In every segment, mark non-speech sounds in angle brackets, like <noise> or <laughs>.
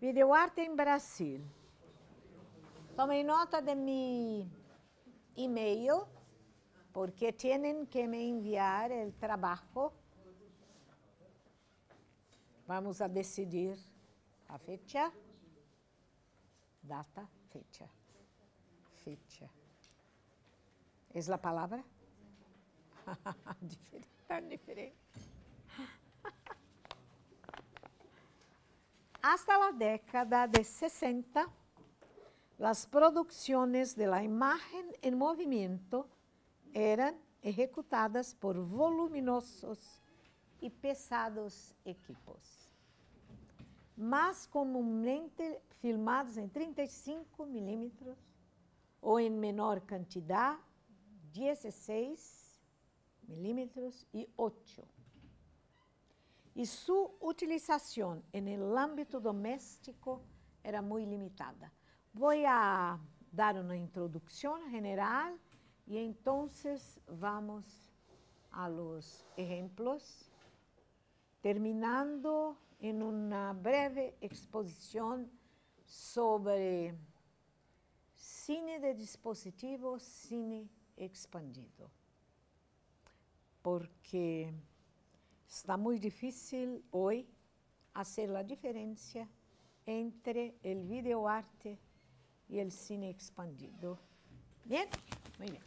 Videoarte em Brasil. Tomem nota de meu e-mail, porque têm que me enviar o trabalho. Vamos a decidir a fecha, data, fecha, fecha. É a palavra? <laughs> diferente, tan diferente. Hasta la década de 60, las producciones de la imagen en movimiento eran ejecutadas por voluminosos y pesados equipos, más comúnmente filmados en 35 milímetros o en menor cantidad, 16 milímetros y 8 y su utilización en el ámbito doméstico era muy limitada. Voy a dar una introducción general y entonces vamos a los ejemplos, terminando en una breve exposición sobre cine de dispositivo, cine expandido. Porque Está muy difícil hoy hacer la diferencia entre el videoarte y el cine expandido. Bien, muy bien.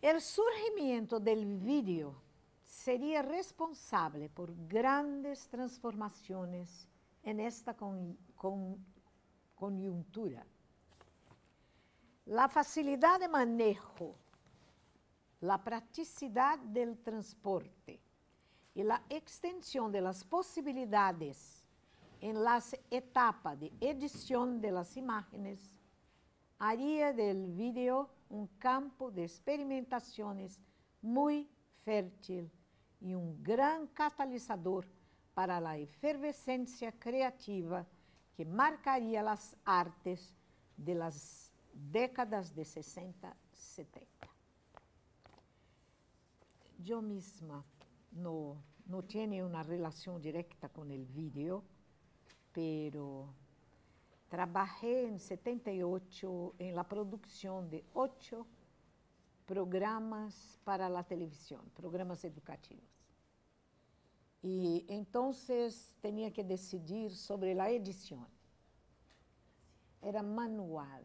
El surgimiento del video sería responsable por grandes transformaciones en esta con, coyuntura. La facilidad de manejo, la practicidad del transporte, y la extensión de las posibilidades en las etapas de edición de las imágenes haría del video un campo de experimentaciones muy fértil y un gran catalizador para la efervescencia creativa que marcaría las artes de las décadas de 60, 70. Yo misma no, no tiene una relación directa con el video, pero trabajé en 78 en la producción de ocho programas para la televisión, programas educativos. Y entonces tenía que decidir sobre la edición. Era manual.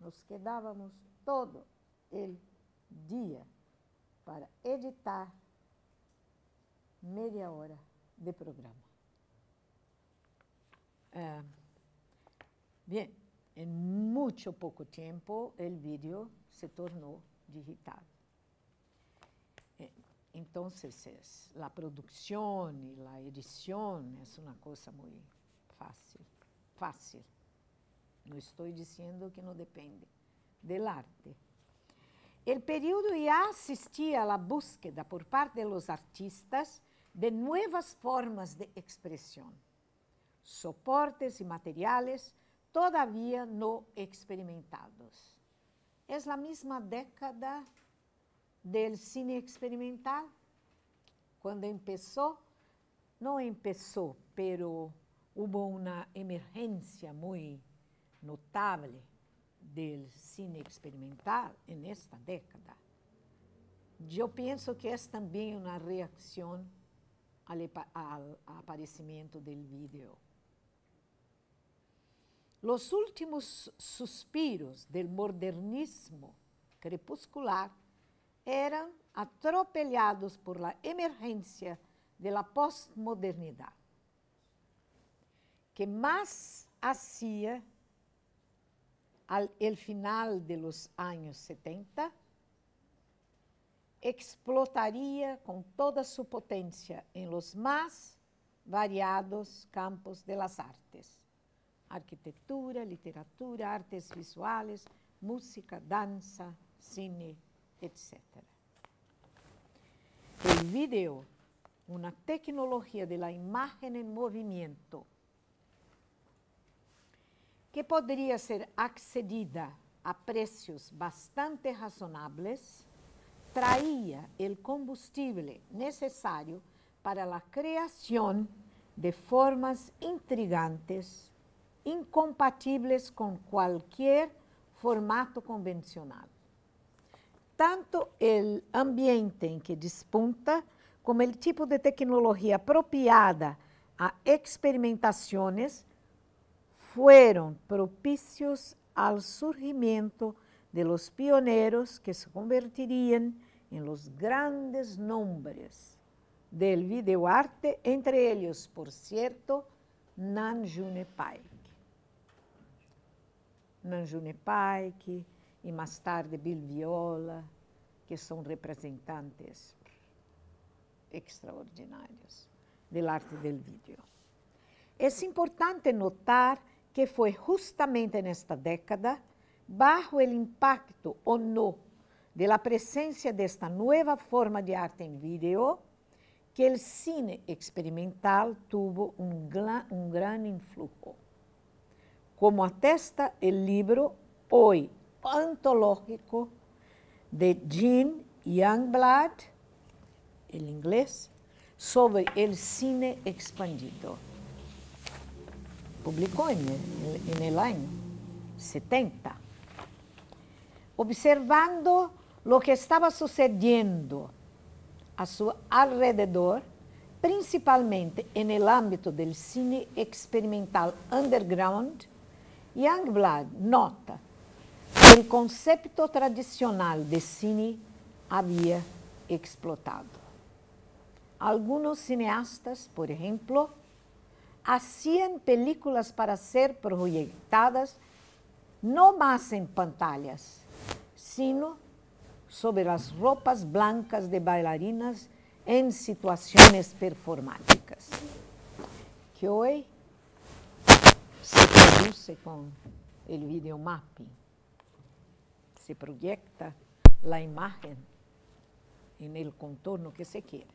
Nos quedábamos todo el día para editar meia hora de programa. É, bem, em muito pouco tempo, o vídeo se tornou digital. Então, a produção e a edição é uma coisa muito fácil. Fácil. Não estou dizendo que não depende do arte. O período já assistia à búsqueda por parte dos artistas de nuevas formas de expresión, soportes y materiales todavía no experimentados. Es la misma década del cine experimental. Cuando empezó, no empezó, pero hubo una emergencia muy notable del cine experimental en esta década. Yo pienso que es también una reacción al, aparecimiento del video. Los últimos suspiros del modernismo crepuscular eran atropellados por la emergencia de la postmodernidad, que más hacía al el final de los años 70 explotaria com toda sua potência em los mais variados campos de las artes. Arquitetura, literatura, artes visuais, música, dança, cine, etc. O vídeo, uma tecnologia de la imagen en movimento, que poderia ser accedida a preços bastante razonáveis, traía el combustible necesario para la creación de formas intrigantes, incompatibles com qualquer formato convencional. Tanto o ambiente em que despunta, como o tipo de tecnologia apropriada a experimentações, foram propícios ao surgimento de los pioneiros que se convertiriam em los grandes nombres del videoarte, entre eles, por cierto, Nanjune Paik. Nanjune Paik e mais tarde Bill Viola, que são representantes extraordinários do arte do vídeo. É importante notar que foi justamente nesta década bajo el impacto o no de la presencia de esta nueva forma de arte en video, que el cine experimental tuvo un gran, un gran influjo. Como atesta el libro hoy antológico de Jean Youngblood, el inglés, sobre el cine expandido. Publicó en el, en el año 70 observando lo que estaba sucediendo a su alrededor, principalmente en el ámbito del cine experimental underground, Youngblood nota que el concepto tradicional de cine había explotado. Algunos cineastas, por ejemplo, hacían películas para ser proyectadas no más en pantallas, sino sobre las ropas blancas de bailarinas en situaciones performáticas, que hoy se produce con el videomapping, se proyecta la imagen en el contorno que se quiere.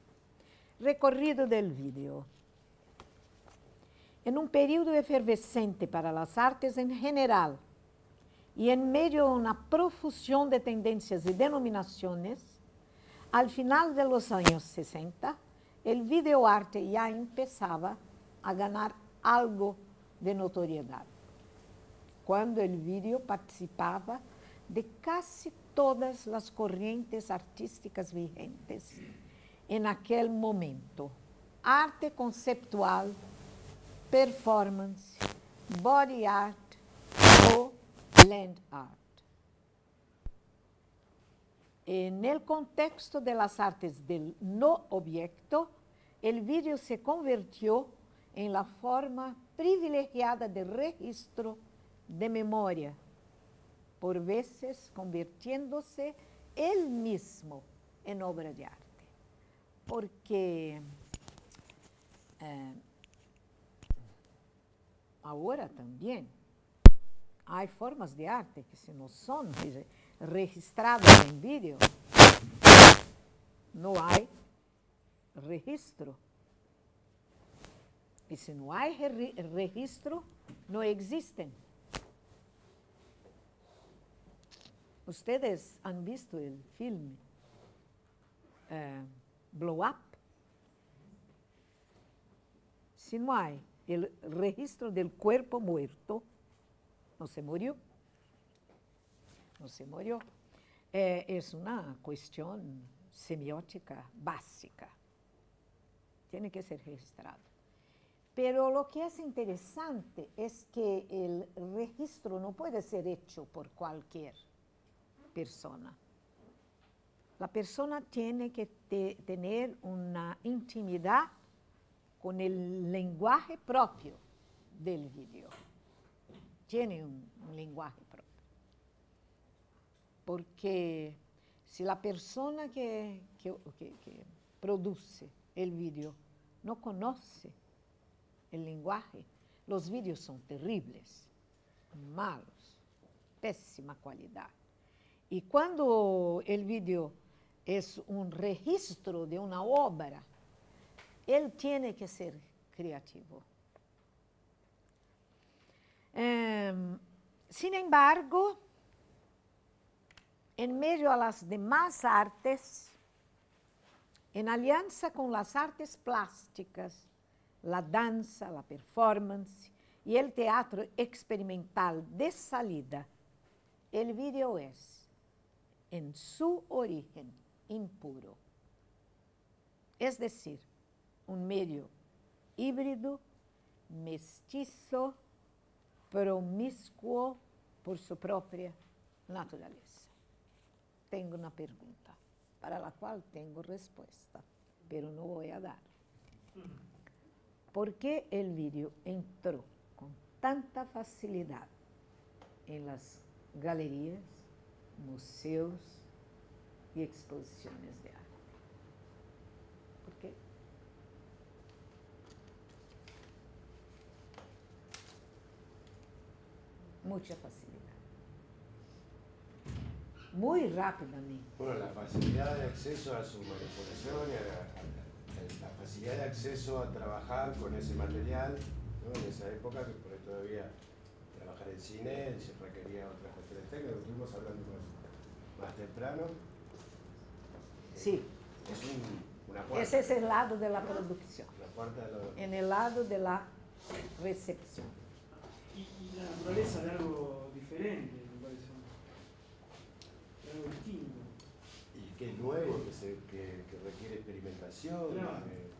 Recorrido del video En un periodo efervescente para las artes en general, y en medio de una profusión de tendencias y denominaciones, al final de los años 60, el videoarte ya empezaba a ganar algo de notoriedad, cuando el video participaba de casi todas las corrientes artísticas vigentes en aquel momento. Arte conceptual, performance, body art o land art. En el contexto de las artes del no objeto, el vídeo se convirtió en la forma privilegiada de registro de memoria, por veces convirtiéndose él mismo en obra de arte. Porque eh, ahora también hay formas de arte que si no son registradas en vídeo, no hay registro. Y si no hay registro, no existen. Ustedes han visto el filme eh, Blow Up. Si no hay el registro del cuerpo muerto, no se murió. No se murió. Eh, es una cuestión semiótica básica. Tiene que ser registrado. Pero lo que es interesante es que el registro no puede ser hecho por cualquier persona. La persona tiene que te, tener una intimidad con el lenguaje propio del video tiene un, lenguaje propio. Porque si la persona que, produce el video no conoce el lenguaje, los vídeos son terribles, malos, pésima calidad. Y cuando el video es un registro de una obra, él tiene que ser creativo. Um, sin embargo, en medio a las demás artes, en alianza con las artes plásticas a dança, a performance e o teatro experimental de salida, o vídeo é, em sua origem, impuro. É decir, um meio híbrido, mestiço, promíscuo por sua própria natureza. Tenho uma pergunta, para a qual tenho resposta, mas não vou dar. ¿Por que o vídeo entrou com tanta facilidade em las galerias, museus e exposições de arte? Muita facilidade. Muito rapidamente. Bueno, a facilidade de acceso a sua manipulação e a, a, a, facilidad de acceso a trabajar con ese material, ¿no? en esa época que por ahí todavía trabajar en cine se requería otras cuestiones técnicas, estuvimos hablando más, más temprano. Sí. Es un, una puerta. Ese es el lado de la producción. La puerta de lo... En el lado de la recepción. Y, y la naturaleza de algo diferente, me parece. De algo distinto. Y que es nuevo, que, se, que, que requiere experimentación. Claro. que-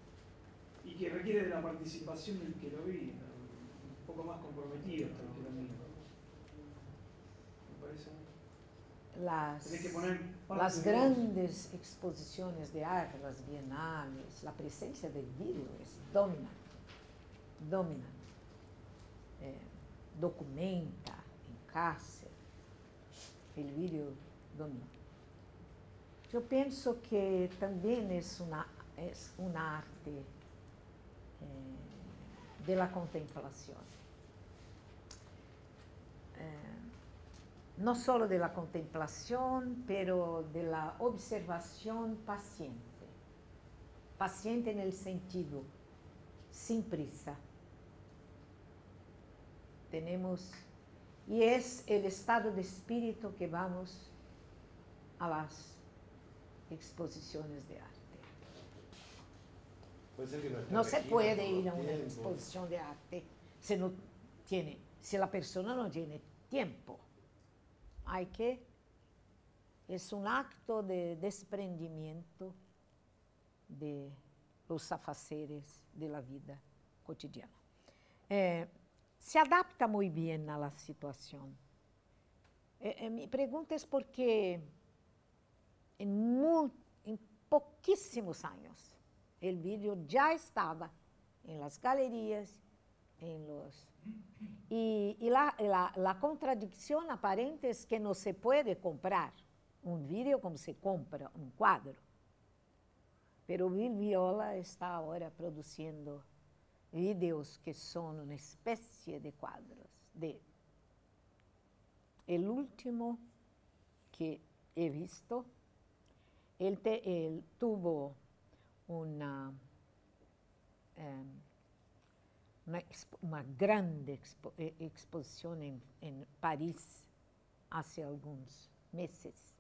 Y que requiere de la participación del que lo vi, un poco más comprometido hasta el que lo mira. Me parece. Las, que poner de grandes exposiciones de arte, las bienales, la presencia del vídeo es dominante. Dominante. Eh, documenta, encarce. El vídeo domina. Yo pienso que también es una, es una arte eh, de la contemplación. Eh, no solo de la contemplación, pero de la observación paciente. Paciente en el sentido, sin prisa. Tenemos, y es el estado de espíritu que vamos a las exposiciones de arte. no, se puede ir a una exposición de arte si no tiene, si la persona no tiene tiempo. Hay que, es un acto de desprendimiento de los afaceres de la vida cotidiana. Eh, se adapta muy bien a la situación. Eh, eh, mi pregunta es porque en, mu- en poquísimos años el vídeo ya estaba en las galerías, en los... Y, la- la contradicción aparente es que no se puede comprar un vídeo como se compra un cuadro. Pero Bill Viola está ahora produciendo vídeos que son una especie de cuadros. De el último que he visto, él, te- él tuvo una, em, una, una grande expo- eh, exposición en, en París hace algunos meses.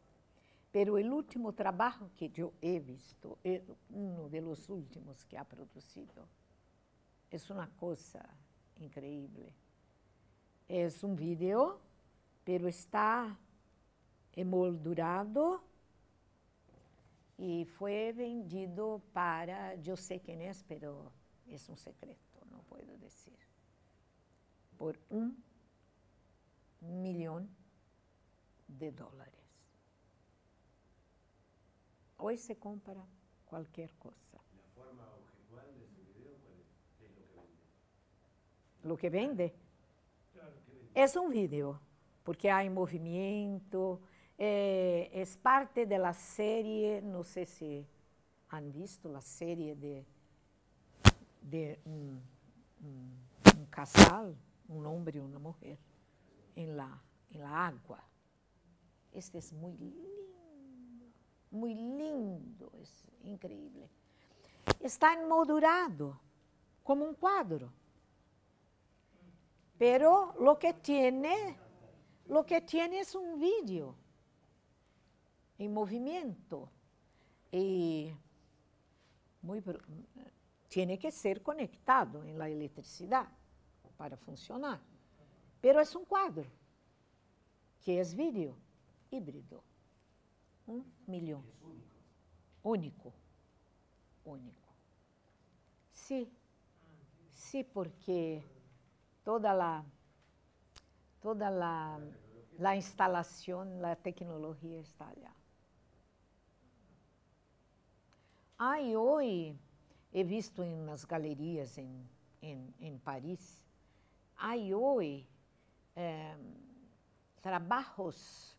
Pero el último trabajo que yo he visto, eh, uno de los últimos que ha producido, es una cosa increíble. Es un video, pero está emoldurado y fue vendido para, yo sé quién es, pero es un secreto, no puedo decir, por un millón de dólares. Hoy se compra cualquier cosa. Lo que vende? Es un video, porque hay movimiento, eh, es parte de la serie, no sé si han visto la serie de, de un casal, un hombre y una mujer, en la, en la agua. Este es muy lindo, muy lindo, es increíble. Está enmoldurado como un cuadro. Pero lo que tiene, lo que tiene es un vídeo en movimiento. Y tiene que ser conectado en la electricidad para funcionar. Pero es un cuadro que es vídeo híbrido. Un millón. Único. Único. Sí, sí, porque toda la, toda la, la instalación, la está allá. Hay hoy, he visto en las galerías en, en, en París, hay hoy eh, trabajos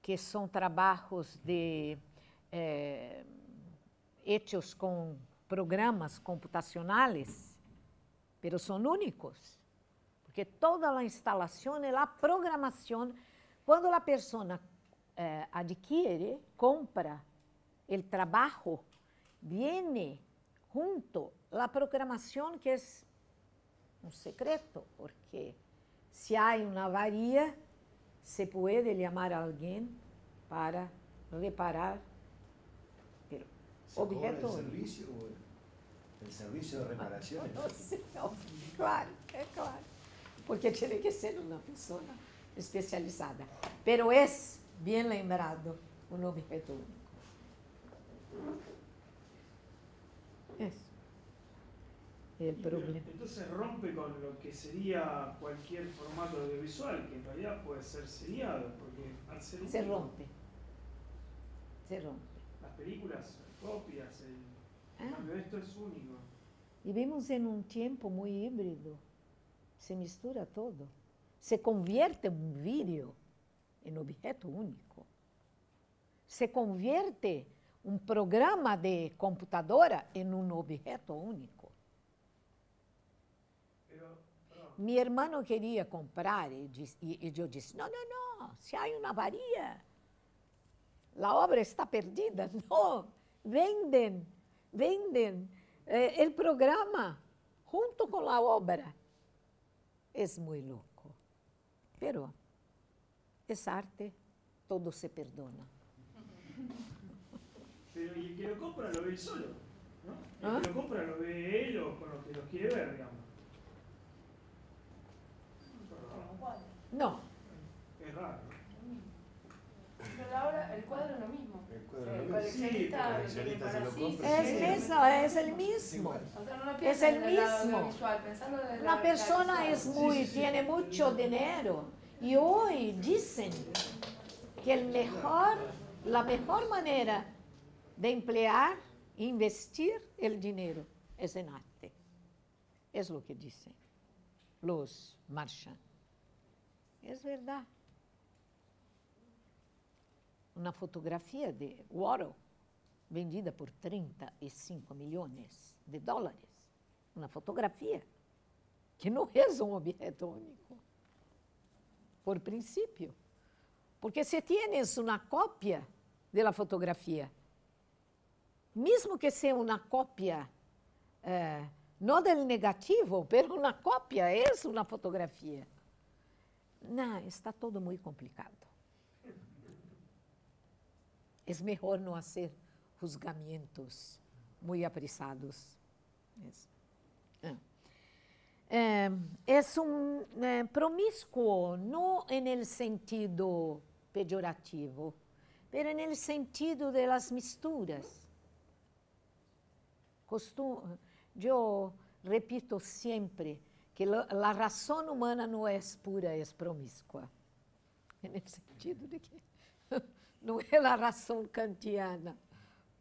que son trabajos de eh, hechos con programas computacionales, pero son únicos, porque toda la instalación y la programación, cuando la persona eh, adquiere, compra el trabajo, viene junto la programación que es un secreto, porque si hay una avaría, se puede llamar a alguien para reparar ¿Se cobra objeto. o el servicio de sé, no, claro, é claro. Porque <laughs> tiene que ser una persona especializada. Pero es, bien lembrado, un objeto único. Eso. El problema. Entonces rompe con lo que sería cualquier formato audiovisual, que en realidad puede ser seriado, porque al ser Se único, rompe. Se rompe. las películas, copias, el, Ah. esto es único. Vivimos en un tiempo muy híbrido. Se mistura todo. Se convierte un vídeo en objeto único. Se convierte un programa de computadora en un objeto único. Mi hermano quería comprar y yo dije, no, no, no, si hay una avaría, la obra está perdida. <laughs> No, venden, venden eh, el programa junto con la obra. Es muy loco, pero es arte, todo se perdona. pero y el que lo compra lo ve él solo, ¿no? El ¿Ah? que lo compra lo ve él o con los que los quiere ver, digamos. No, Es raro. Pero la obra, el cuadro es lo mismo. El cuadro El es lo mismo. coleccionista Sí, lo tiene coleccionista se para lo sí, compra, sí, es, sí. eso, es el mismo. igual. O sea, no lo Es el mismo. Una persona visual. es muy, Sí, sí, sí. tiene mucho dinero y hoy dicen que el mejor, la mejor manera de emplear, investir el dinero es en arte. Es lo que dicen los Marchand. Es verdad. Una fotografía de Warhol vendida por 35 millones de dólares. Una fotografía que não é um objeto único, por princípio. Porque se tienes uma cópia da fotografia, mesmo que seja uma cópia, eh, não do negativo, <laughs> mas uma cópia é uma fotografia. Não, está todo muito complicado. É melhor não fazer juzgamentos muito apressados. Isso. Ah. Eh, es un eh, promiscuo, no en el sentido peyorativo, pero el sentido de las misturas. Costu- yo repito siempre que la razón humana no es pura, es promiscua. En el sentido de que no es la razón kantiana,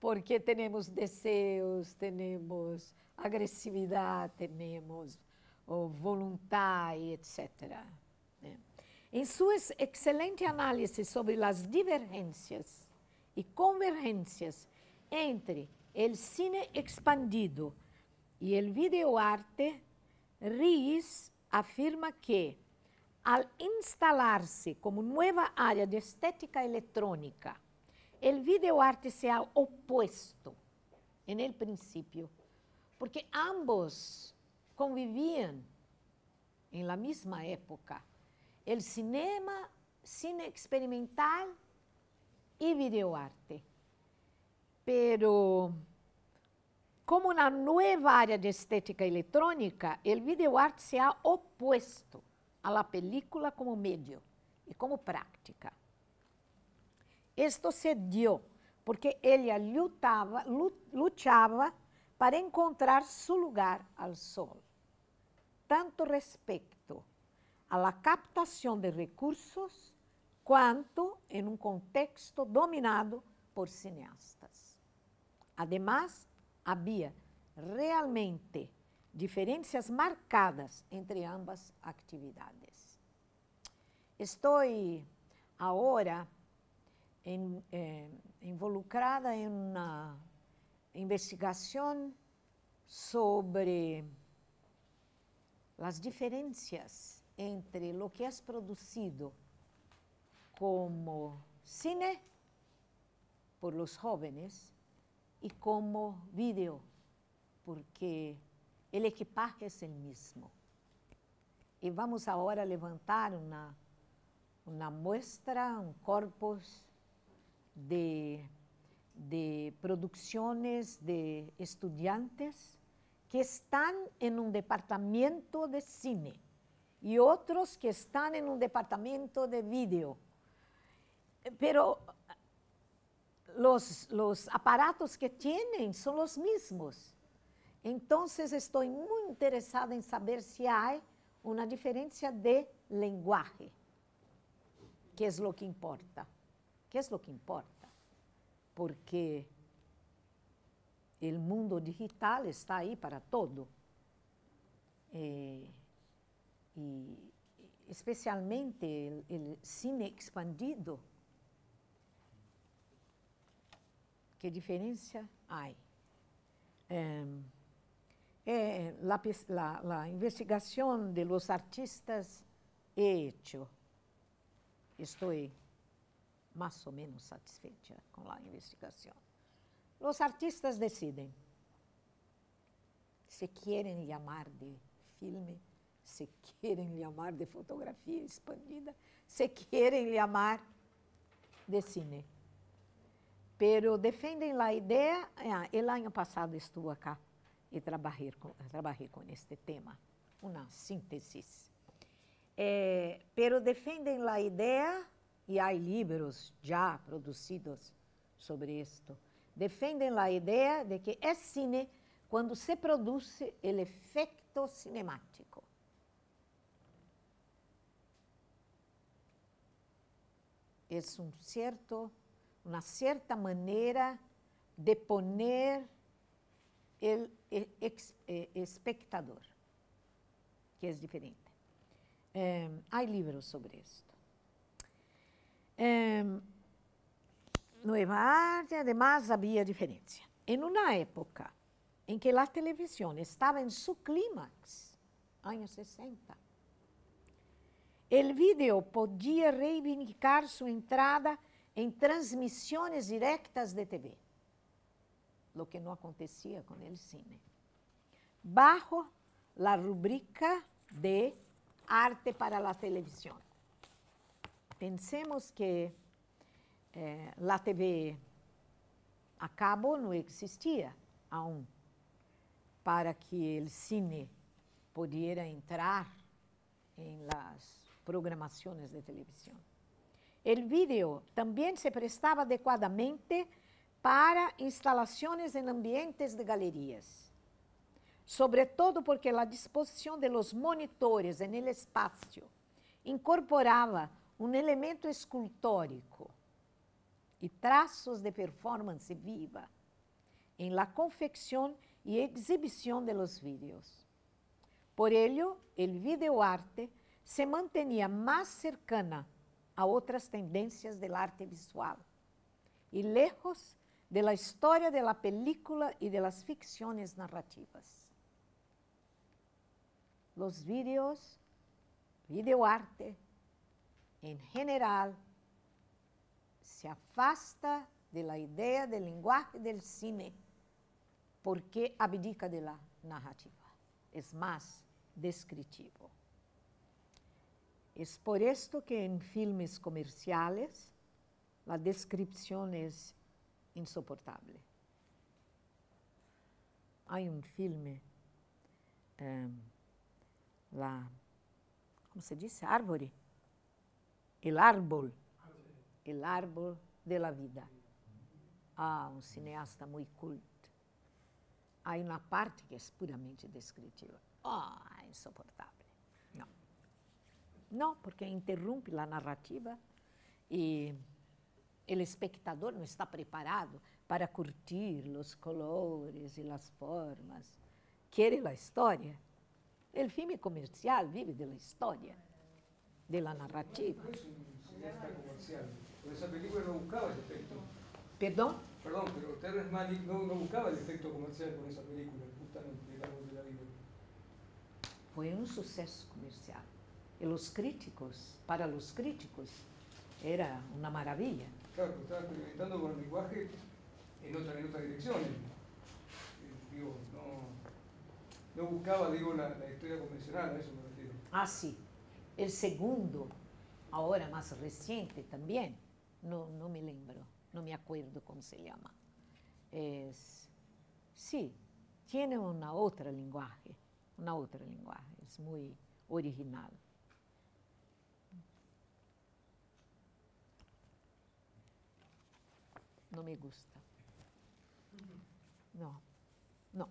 porque tenemos deseos, tenemos agresividad, tenemos o voluntad, etc. né? Em sua ex- excelente análise sobre as divergências e convergências entre o cine expandido e o videoarte, Ries afirma que, al instalar-se como nova área de estética eletrônica, o videoarte se ha opuesto en el principio, porque ambos convivían en la misma época. El cinema, cine experimental y videoarte. Pero como una nueva área de estética electrónica, el video art se ha opuesto la película como medio y como práctica. Esto se dio porque ella lutava, luchava para encontrar su lugar al sol, tanto respecto a la captación de recursos quanto en un contexto dominado por cineastas. Además, había realmente diferencias marcadas entre ambas actividades. Estou agora em, eh, involucrada em uma investigação sobre as diferenças entre o que é produzido como cine por los jóvenes y como video, porque el equipaje es el mismo. Y vamos ahora a levantar una, una muestra, un corpus de, de producciones de estudiantes que están en un departamento de cine y otros que están en un departamento de video. Pero los, los aparatos que tienen son los mismos. Entonces estoy muy interesada en saber si hay una diferencia de lenguaje. ¿Qué es lo que importa? ¿Qué es lo que importa? Porque el mundo digital está ahí para todo. Eh, y especialmente el cine expandido que diferença há? É, é, la, la, la, de los artistas he hecho. Estou mais ou menos satisfeita com a investigação. Os artistas decidem se querem chamar de filme, se querem chamar de fotografia expandida, se querem chamar de cine pero defendem a ideia. Ah, el ano passado estive acá e trabalhei com, trabalhei com este tema, uma síntese. Eh, pero defendem a ideia, e há livros já produzidos sobre isto, defendem a ideia de que é cine quando se produz o efeito cinemático. É um certo uma certa maneira de poner o espectador, que é diferente. Eh, há livros sobre isso. Eh, Nueva Arte, además, havia diferença. Em uma época em que a televisão estava em seu clímax, anos 60, o vídeo podia reivindicar sua entrada em transmissões diretas de TV, o que não acontecia com o cine. Bajo la rubrica de arte para la televisión. Pensemos que eh, TV a cabo não existia aún para que o cine pudiera entrar em las programações de televisão. O vídeo também se prestava adequadamente para instalações em ambientes de galerias, sobretudo porque a disposição de los monitores en el incorporava um elemento escultórico e traços de performance viva em la confecção e exibição de los vídeos. Por ello, el videoarte se mantenía mais cercana a outras tendências do arte visual e lejos de la historia de la película y de las ficciones narrativas. Los vídeos, videoarte, en general, se afasta de la idea del lenguaje del cine porque abdica de la narrativa. Es más descriptivo. Es por esto que en filmes comerciales la descripción es insoportable. há um filme, lá, como se diz? Árvore? El árbol. El árbol de la vida. Ah, um cineasta muito culto. Há uma parte que é puramente descritiva. Ah, oh, insuportável. Não. Não, porque interrompe a narrativa e o espectador não está preparado para curtir os colores e as formas. Quer a história? O filme comercial vive da história, da narrativa. No es un cineasta comercial, porque esa película no buscaba el efecto. Perdão? Perdón, pero Terrence Malick no, no buscaba el efecto comercial con esa película, justamente, de la vida. Foi um sucesso comercial. E os críticos, para os críticos, era uma maravilha. Claro, estaba experimentando con el lenguaje en otra, en otra dirección. Eh, Digo, no, no buscaba, digo, la, historia convencional, a eso me refiero. Ah, sim. O segundo, agora mais recente também, não, não me lembro, não me acuerdo como se chama. Es, sí, tiene uma outra linguagem, uma outra linguagem, é muito original. Não me gusta. Não, não.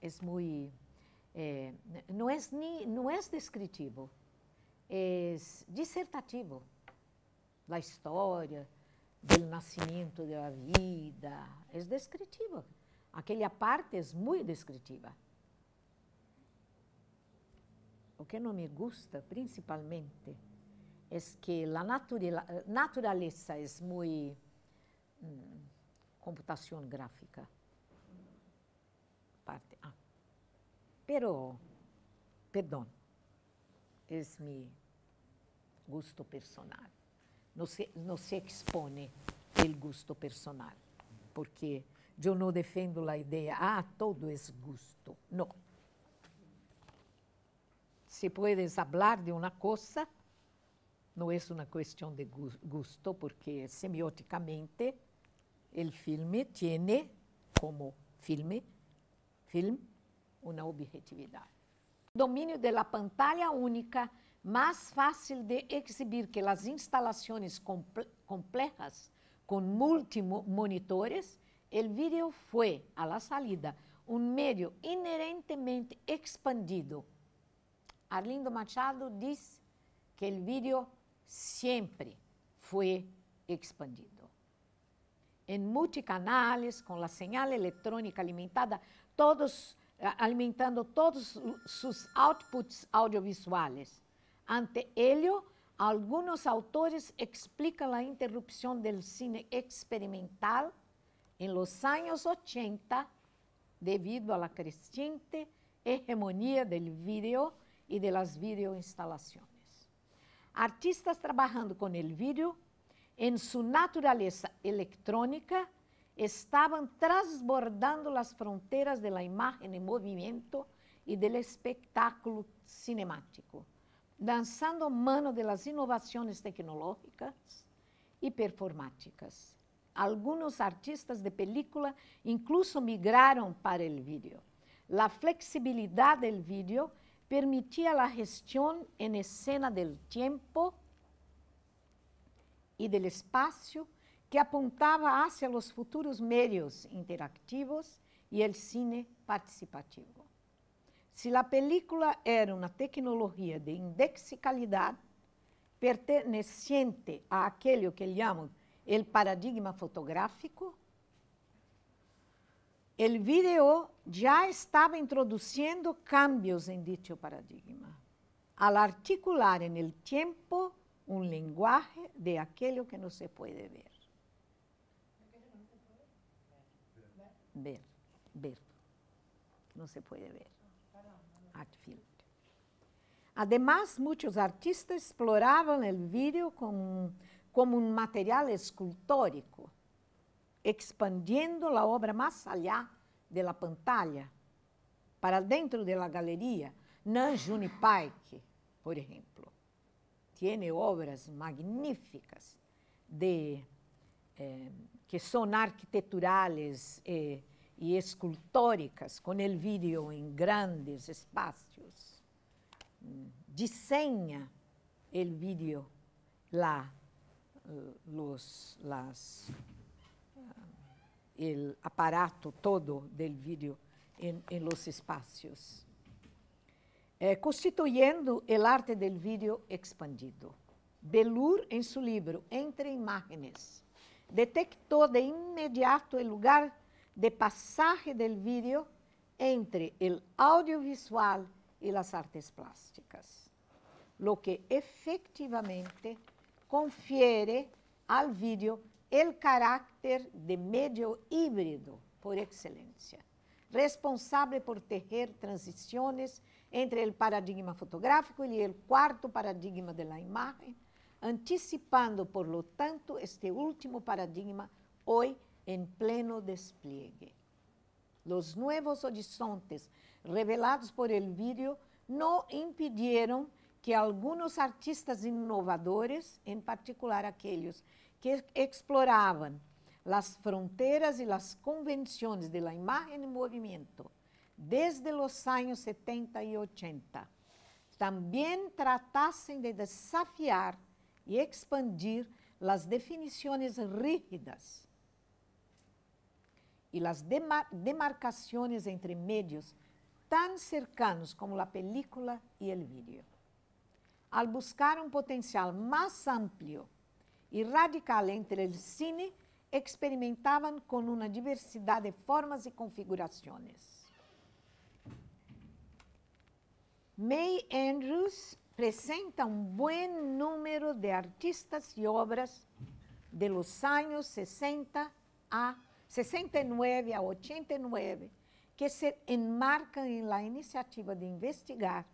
É muito. Eh, não, é ni, não é descritivo, é dissertativo da história, do nascimento da vida. É descritivo. Aquela parte é muito descritiva. O que não me gusta, principalmente, é que a natureza é muito computação gráfica. Parte. Ah. Pero, perdão, é meu gusto personal. Não se, não se expone o gusto personal, porque eu não defendo a ideia, ah, todo é gosto. Não. Se puedes hablar de uma coisa, não é uma questão de gosto, porque semioticamente o filme tem como filme, film, uma objetividade. Domínio da pantalla única, mais fácil de exibir que as instalações comple complejas com multimonitores, o vídeo foi, a la salida, um meio inerentemente expandido. Arlindo Machado diz que o vídeo sempre foi expandido. Em multicanales, com a señal eletrônica alimentada, todos alimentando todos seus outputs audiovisuais. Ante ello, alguns autores explicam a interrupção do cine experimental em los anos 80 devido à crescente hegemonia do vídeo e de las videoinstalações. Artistas trabalhando com o vídeo, en su naturaleza electrónica, estaban transbordando las fronteras de la imagen en movimiento y del espectáculo cinemático, danzando mano de las innovaciones tecnológicas y performáticas. Algunos artistas de película incluso migraron para el vídeo. La flexibilidad del vídeo permitía la gestión en escena del tiempo e do espaço que apontava hacia os futuros meios interativos e o cine participativo. Se a película era uma tecnologia de indexicalidade pertencente a aquele que chamam o paradigma fotográfico, o vídeo já estava introduzindo cambios em dicho paradigma, al articular en el tempo um lenguaje de aquello que não se pode ver. ver, ver, não se pode ver. Art field. Además, muitos artistas exploravam o vídeo como, como um material escultórico, expandindo a obra mais allá de la pantalla, para dentro de la galeria. Nan Junipike, por exemplo, tem obras magníficas de, eh, que são arquiteturais e, y escultóricas con el vídeo en grandes espacios. Mm, diseña el vídeo, la, eh, los, las, eh, el aparato todo del vídeo en los espacios, eh, constituyendo el arte del vídeo expandido. Belur, em seu livro Entre Imagens, detectou de imediato o lugar de passagem do vídeo entre o audiovisual e as artes plásticas, lo que efectivamente confiere ao vídeo o caráter de meio híbrido por excelência, responsável por tejer transições entre o paradigma fotográfico e o quarto paradigma da imagem, anticipando, por lo tanto, este último paradigma hoy en pleno despliegue. Los nuevos horizontes revelados por el vídeo no impidieron que algunos artistas inovadores, en particular aquellos que exploraban las fronteras y las convenciones de la imagen en movimiento desde los años 70 y 80, también tratasen de desafiar e expandir as definições rígidas e as demarcações entre medios tão cercanos como a película e o vídeo. Al buscar um potencial mais amplo e radical entre o cine, experimentavam com uma diversidade de formas e configurações. May Andrews presenta um bom número de artistas e obras de los anos 60 a 69 a 89 que se enmarcan en la iniciativa de investigar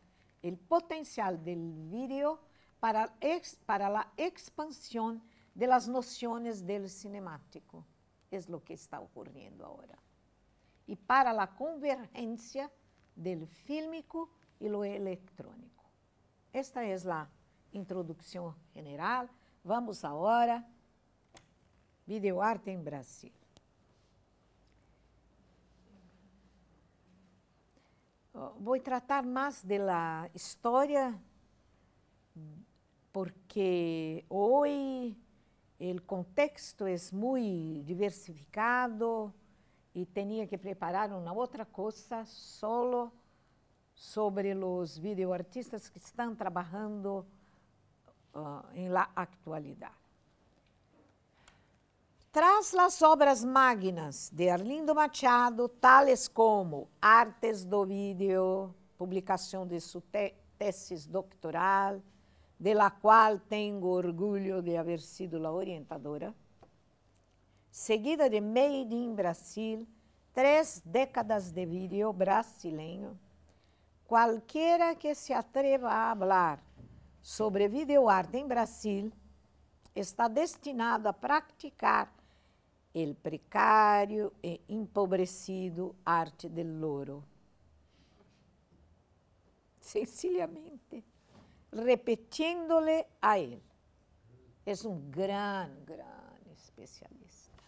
el potencial del video para, para la expansión de las nociones del cinemático. Es lo que está ocurriendo ahora. Y para la convergencia del fílmico y lo electrónico. Esta é a introdução general. Vamos agora. Videoarte em Brasil. Vou tratar mais da história porque hoje o contexto é muito diversificado e tinha que preparar outra coisa solo sobre os videoartistas que estão trabalhando uh, em la actualidade. Tras as obras magnas de Arlindo Machado, tales como Artes do Vídeo, publicação de sua te tesis doctoral, de la qual tenho orgulho de haver sido a orientadora, seguida de Made in Brasil, três décadas de vídeo brasileiro, Qualquer que se atreva a falar sobre videoarte em Brasil está destinado a praticar o precário e empobrecido arte del loro. Sencillamente, repetindo-lhe a ele. É um grande, grande especialista.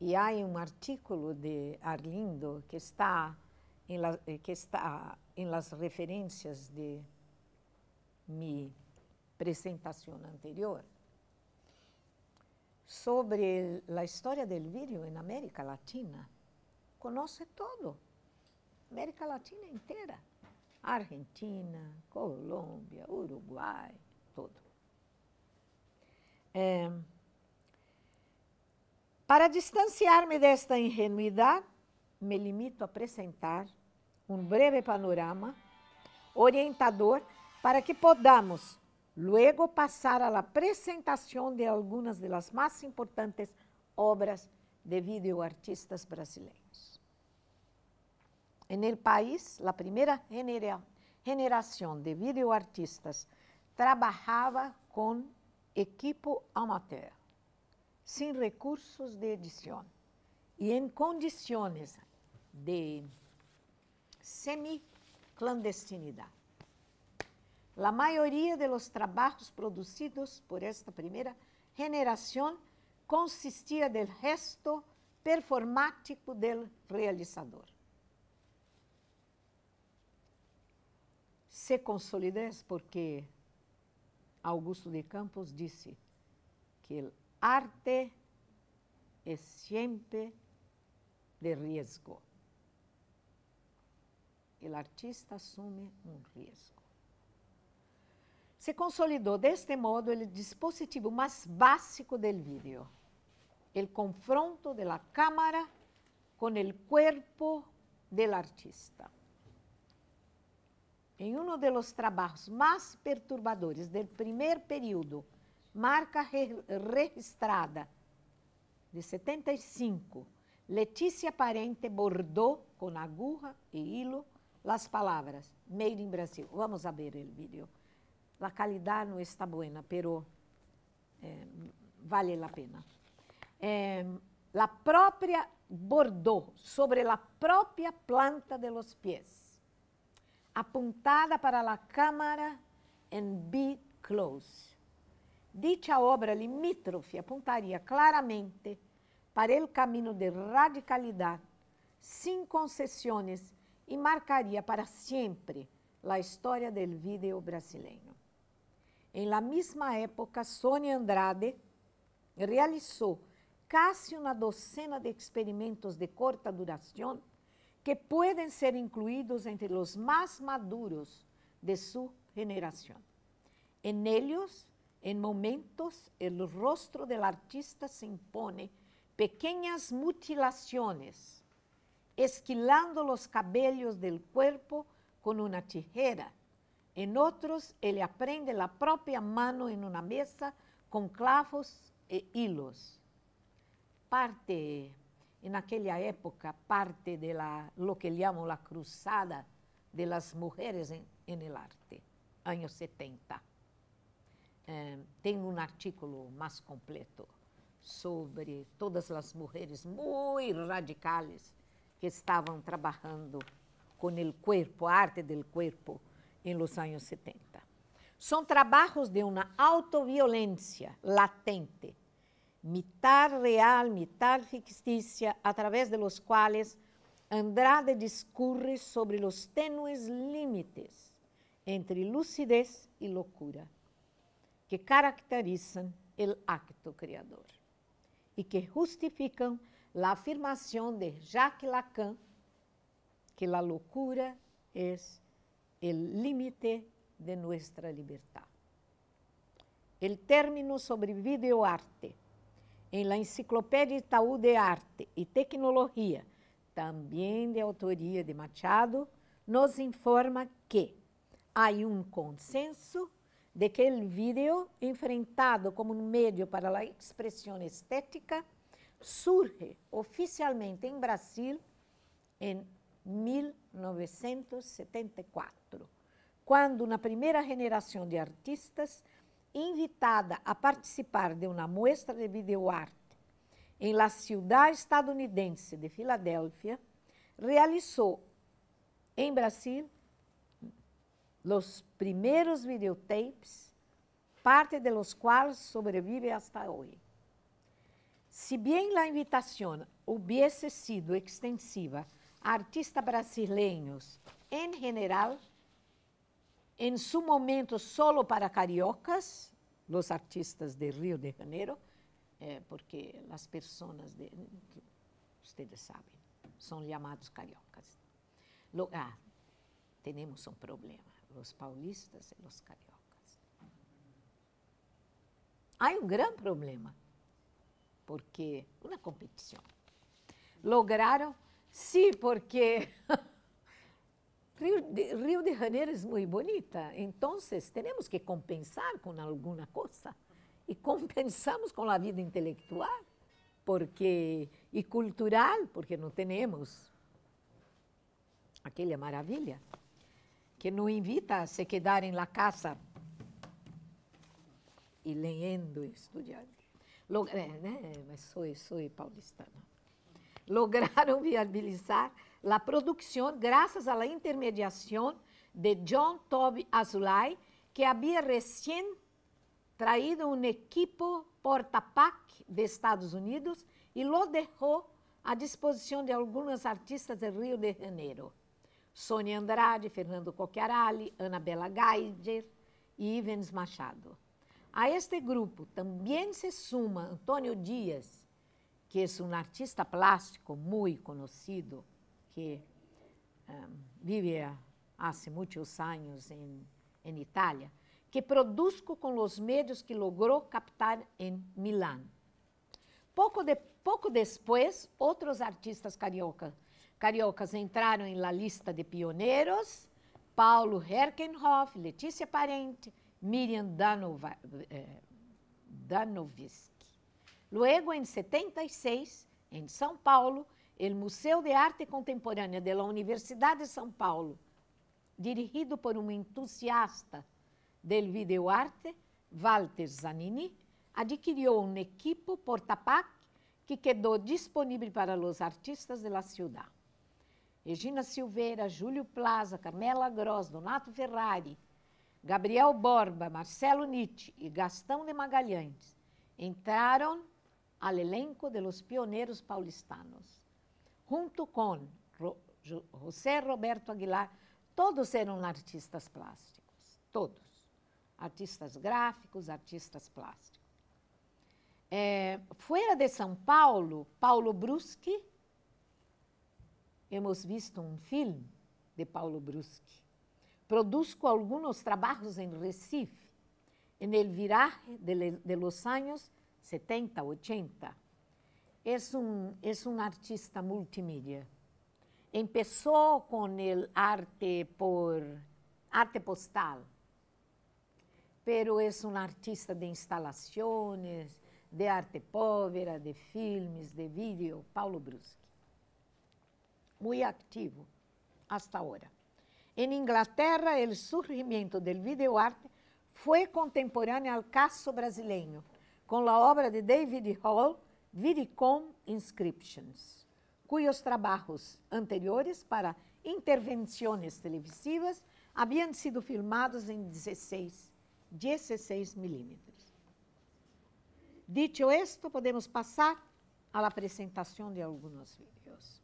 E há um artigo de Arlindo que está em la, eh, que está em las referências de mi apresentação anterior, sobre a história do vídeo em América Latina. Conhece todo, América Latina inteira. Argentina, Colômbia, Uruguai, todo. É, para distanciar-me desta ingenuidade, me limito a apresentar um breve panorama orientador para que podamos luego passar à apresentação de algumas das mais importantes obras de videoartistas brasileiros. En el país, a primeira genera generação de videoartistas trabalhava com equipo amateur, sem recursos de edição e em condições de semi-clandestinidade. A maioria de los trabajos produzidos por esta primeira generação consistia del gesto performático do realizador. Se consolidez porque Augusto de Campos disse que o arte é sempre de riesgo. O artista assume um risco. Se consolidou deste modo o dispositivo mais básico do vídeo, o confronto da câmera com o corpo do artista. Em um dos trabalhos mais perturbadores do primeiro período, marca re registrada de 75, Letícia Parente bordou com agulha e hilo as palavras Made in Brasil. Vamos ver o vídeo. A qualidade não está boa, pero eh, vale a pena. Eh, la bordou sobre a própria planta de los pies, apuntada para a câmara em Be Close. Dicha obra limítrofe apontaria claramente para o caminho de radicalidade, sem concessões, e marcaria para sempre a história do vídeo brasileiro. Em la mesma época, Sônia Andrade realizou quase uma docena de experimentos de corta duração que podem ser incluídos entre os mais maduros de sua geração. En ellos, em momentos, o rostro do artista se impone pequeñas mutilações, esquilando los cabellos del cuerpo con una tijera. En otros, él aprende la propia mano en una mesa con clavos e hilos. Parte, en aquella época, parte de la, lo que llamo la cruzada de las mujeres en, el arte, años 70. Eh, tengo un artículo más completo sobre todas las mujeres muy radicales que estavam trabalhando com o corpo, a arte do corpo, em los anos 70. São trabalhos de uma autoviolência latente, mitad real, mitad fictícia, através de los quais Andrade discurre sobre os tênues limites entre lucidez e loucura que caracterizam o acto criador e que justificam a afirmação de Jacques Lacan que a loucura é el límite de nuestra libertad. El término sobre videoarte en la Enciclopedia Itaú de Arte y Tecnología, também de autoria de Machado, nos informa que há um consenso de que o vídeo, enfrentado como um meio para a expressão estética, surge oficialmente em Brasil em 1974, quando na primeira geração de artistas, invitada a participar de uma muestra de videoarte em la ciudad estadunidense de Filadélfia, realizou em Brasil os primeiros videotapes, parte de los quais sobrevive hasta hoje. Si bien la invitación hubiese sido extensiva artistas brasileiros em geral, em seu momento solo para cariocas, os artistas de Rio de Janeiro, eh, porque as pessoas vocês sabem, são chamados cariocas. Lo, ah, temos um problema, os paulistas e os cariocas. Há um grande problema, porque una competición. Lograron, sí, porque <laughs> Río de, Janeiro es muy bonita, entonces tenemos que compensar con alguna cosa. Y compensamos con la vida intelectual porque, y cultural, porque no tenemos aquella maravilla que nos invita a se quedar en la casa y leyendo y estudiando. Estudando. É, né? Mas sou, sou paulistana lograram <laughs> viabilizar a produção graças à intermediação de John Toby Azulay, que havia recém traído um equipo portapac de Estados Unidos e lo deixou à disposição de algumas artistas do Rio de Janeiro. Sônia Andrade, Fernando Cocchiarali, Anabela Geiger e Ivens Machado. A este grupo também se suma Antônio Dias, que é um artista plástico muito conhecido, que um, vive há muitos anos em, em Itália, que produz com os meios que logrou captar em Milão. Pouco, de, pouco depois, outros artistas carioca, cariocas entraram em la lista de pioneiros, Paulo Herkenhoff, Letícia Parente, Miriam Danova, eh, Danovski. Luego, em 76, em São Paulo, o Museu de Arte Contemporânea da Universidade de São Paulo, dirigido por um entusiasta del videoarte, Walter Zanini, adquiriu um equipo portapac que quedou disponível para os artistas da cidade. Regina Silveira, Júlio Plaza, Carmela Gross, Donato Ferrari, Gabriel Borba, Marcelo Nietzsche e Gastão de Magalhães entraram ao elenco de los pioneiros paulistanos, junto com José Roberto Aguilar, todos eram artistas plásticos, todos artistas gráficos, artistas plásticos. É, fora de São Paulo, Paulo Bruschi, hemos visto um filme de Paulo Bruschi. Produzco alguns trabalhos em Recife, en el viraje de, de los años 70, 80. É um, artista multimídia. Começou com o arte por arte postal, pero é um artista de instalações, de arte povera, de filmes, de vídeo, Paulo Bruschi. Muito ativo hasta agora. Em Inglaterra, o surgimento do videoarte foi contemporâneo ao caso brasileiro, com a obra de David Hall, Vidicom Inscriptions, cujos trabalhos anteriores para intervenções televisivas haviam sido filmados em 16 16 milímetros. Dicho esto, podemos passar à apresentação de alguns vídeos.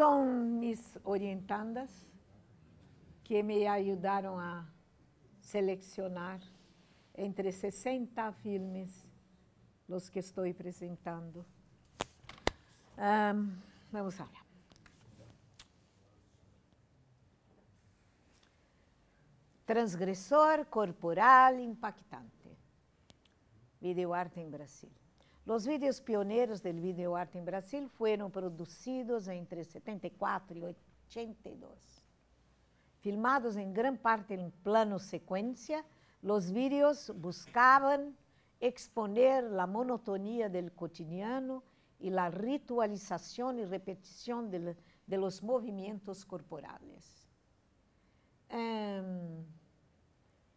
São mis orientandas que me ajudaram a selecionar entre 60 filmes os que estou apresentando. Um, vamos lá. Transgressor corporal impactante. Videoarte em Brasil. Los vídeos pioneros del videoarte en Brasil fueron producidos entre 74 y 82. Filmados en gran parte en plano secuencia, los vídeos buscaban exponer la monotonía del cotidiano y la ritualización y repetición de, de los movimientos corporales. Em,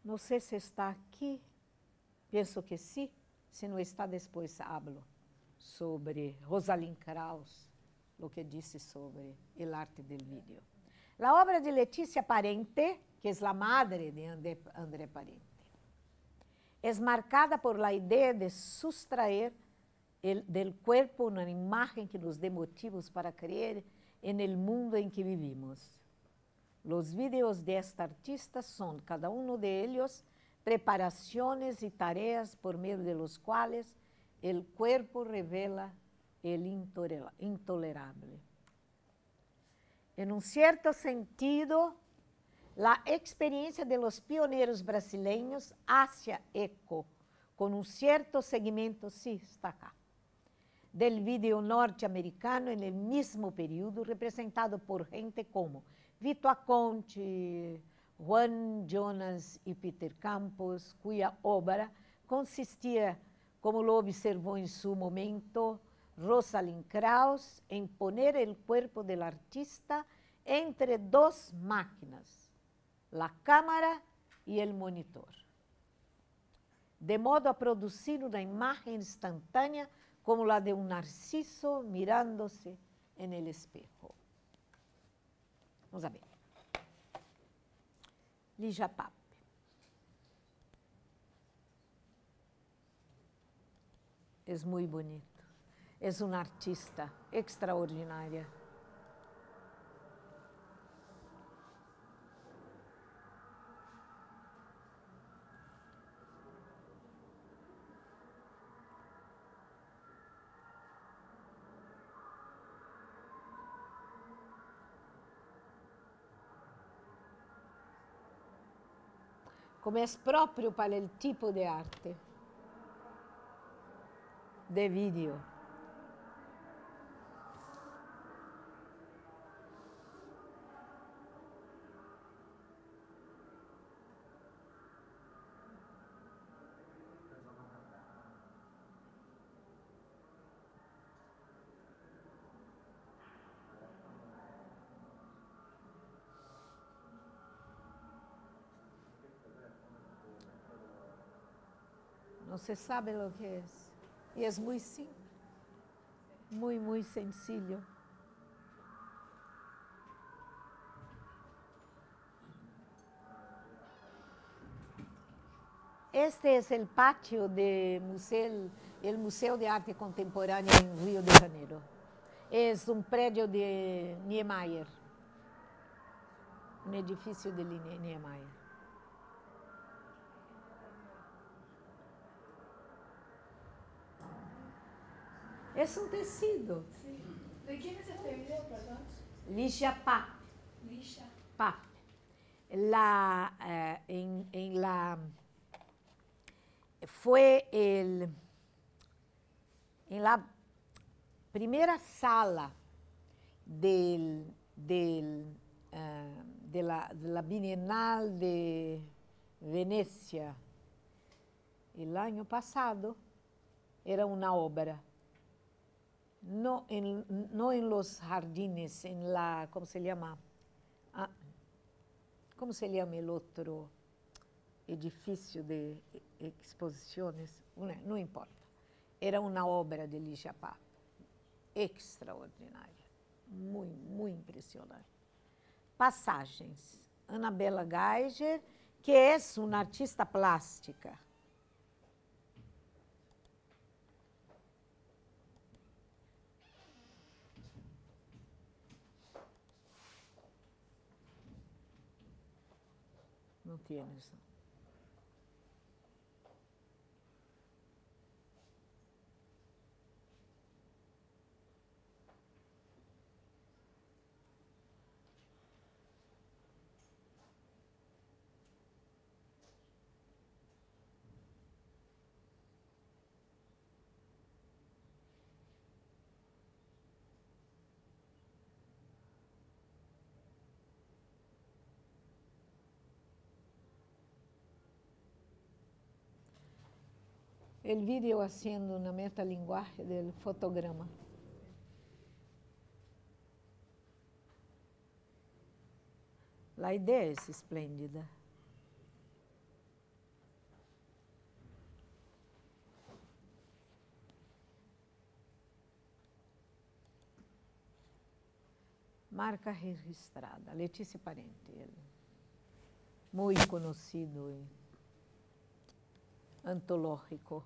no sé si está aquí, pienso que sí. Se não está, depois hablo sobre Rosalind Krauss, o que disse sobre o arte do vídeo. A obra de Letícia Parente, que é a madre de André, André Parente, é marcada por la ideia de sustrair el, del cuerpo imagem que nos dê motivos para crer en el mundo em que vivimos. Los videos de esta artista son, cada uno de preparaciones y tareas por medio de los cuales el cuerpo revela el intolerable. En un cierto sentido, la experiencia de los pioneros brasileños hace eco con un cierto segmento, sí, está acá, del vídeo norte-americano en el mismo periodo, representado por gente como Vito Aconte, Juan Jonas y Peter Campos, cuya obra consistia, como lo observou em su momento Rosalind Krauss, em poner el cuerpo del artista entre dos máquinas, la cámara y el monitor, de modo a producir una imagen instantánea como la de un narciso mirándose en el espejo. Vamos a ver. Lígia Pape. É muito bonito. É uma artista extraordinária. come esproprio per il tipo di arte, de video. Se sabe o que é. E é muito simples. Muito, muito sencillo. Este é o pátio do museu, o Museu de Arte Contemporânea em Rio de Janeiro. É um prédio de Niemeyer, um edifício de Niemeyer. Es un tecido. Sí. ¿De es este video, perdón? Ligia Pap. Lilla. Pap. La, eh, en, en la, fue el, en la primera sala del, del, eh, de, la, de la Bienal de Venecia el año pasado, era una obra. No en, no en los jardines, en la, ¿cómo se llama? Ah, ¿Cómo se llama el otro edificio de exposiciones? No importa. Era una obra de Ligia Pape, extraordinária, muito, muito impressionante. Passagens. Anabela Geiger, que é uma artista plástica. no tienes. El vídeo haciendo una metalinguaje del fotograma. La idea es espléndida. Marca registrada, Letícia Parente, muito conhecido e antológico.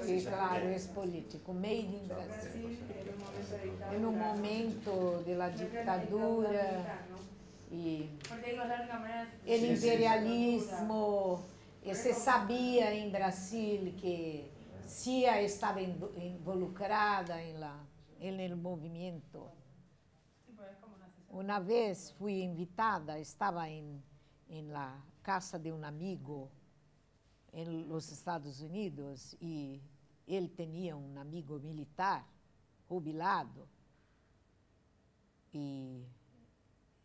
era dictadura militar, ¿no? y Porque digo, de alguna manera... el Sí, sí, imperialismo, eh, se sabía en Brasil que CIA estaba invo- involucrada en, la, en una asesora. Una vez fui invitada, estaba en, en la casa de un amigo en los Estados Unidos y él tenía un amigo militar jubilado y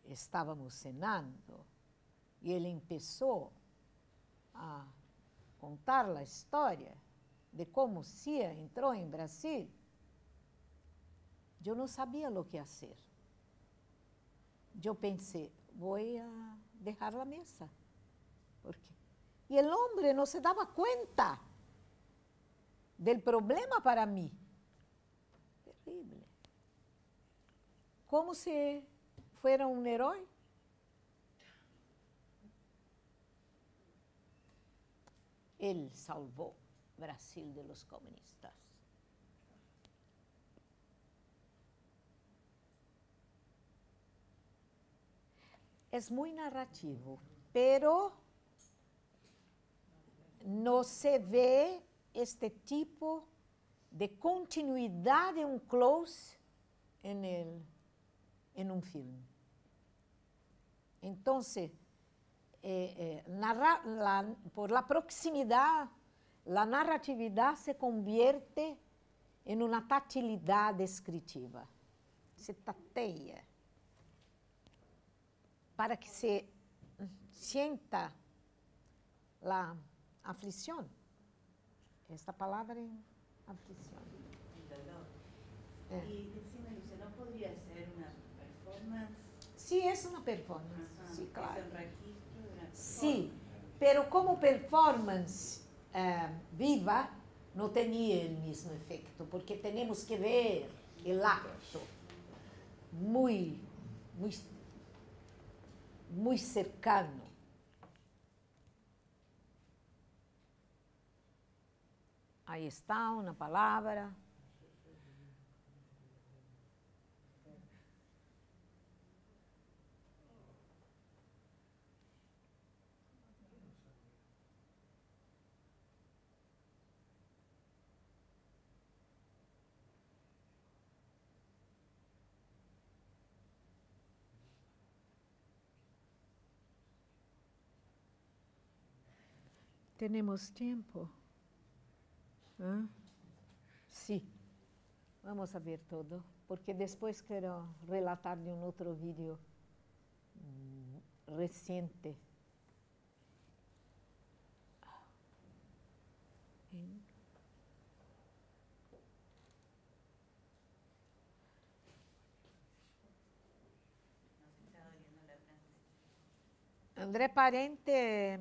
estábamos cenando y él empezó a contar la historia de cómo CIA entró en Brasil. Yo no sabía lo que hacer. Yo pensé, voy a dejar la mesa. Porque... Y el hombre no se daba cuenta del problema para mí. Terrible. Como si fuera un héroe. Él salvó Brasil de los comunistas. es muy narrativo, pero no se ve este tipo de continuidad de un close en, el, en un film. Entonces, eh, eh, por la proximidad, la narratividad se convierte en una tatilidad descriptiva. Se tateia para que se sienta la aflicción. Esta palabra es aflicción. El dolor. Eh. Y decime, Lucia, ¿no podría ser una performance? Sí, es una performance, Ajá, sí, es claro. el registro de una Sí, pero como performance eh, viva no tenía el mismo efecto, porque tenemos que ver el acto muy, muy, muy cercano. Ahí está una palabra. Tenemos tiempo. ¿Ah? Sí. Vamos a ver todo, porque después quiero relatar de un otro vídeo mm, reciente. André Parente,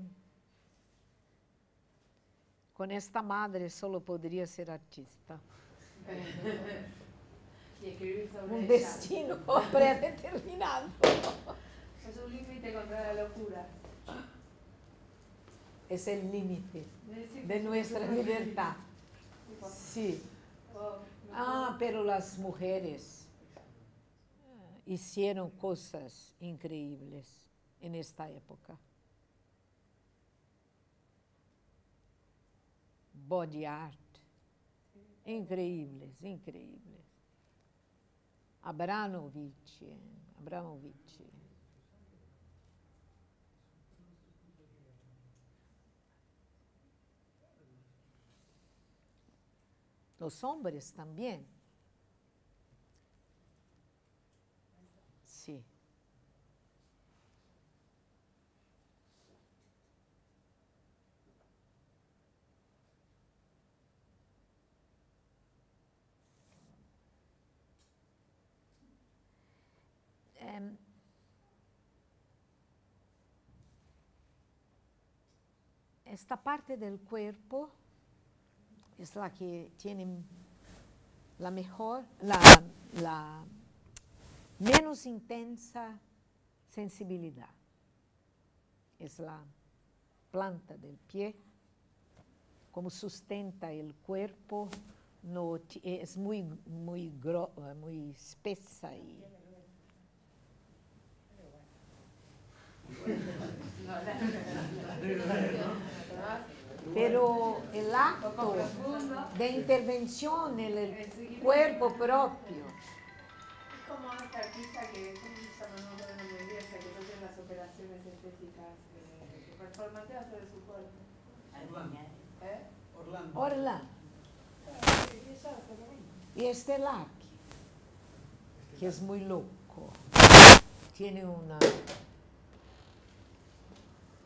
con esta madre, solo podría ser artista. <laughs> Y escribir sobre Un destino <laughs> predeterminado. Es un límite contra la locura. Es el límite de nuestra libertad. Sí. oh, Ah, pero las mujeres eh, hicieron cosas increíbles en esta época. Body art. Increíbles, increíbles. Abramovich, Abramovich. Los hombres también. Em, esta parte del cuerpo es la que tiene la mejor, la, menos intensa sensibilidad. Es la planta del pie, como sustenta el cuerpo, es muy, muy, gro- muy espesa y Pero el acto de intervención en el cuerpo propio. Es Como hasta aquí, que que las operaciones estéticas eh, performativas sobre su cuerpo. Orlando. ¿Eh? Orlando. Y este lac, que es muy loco, tiene una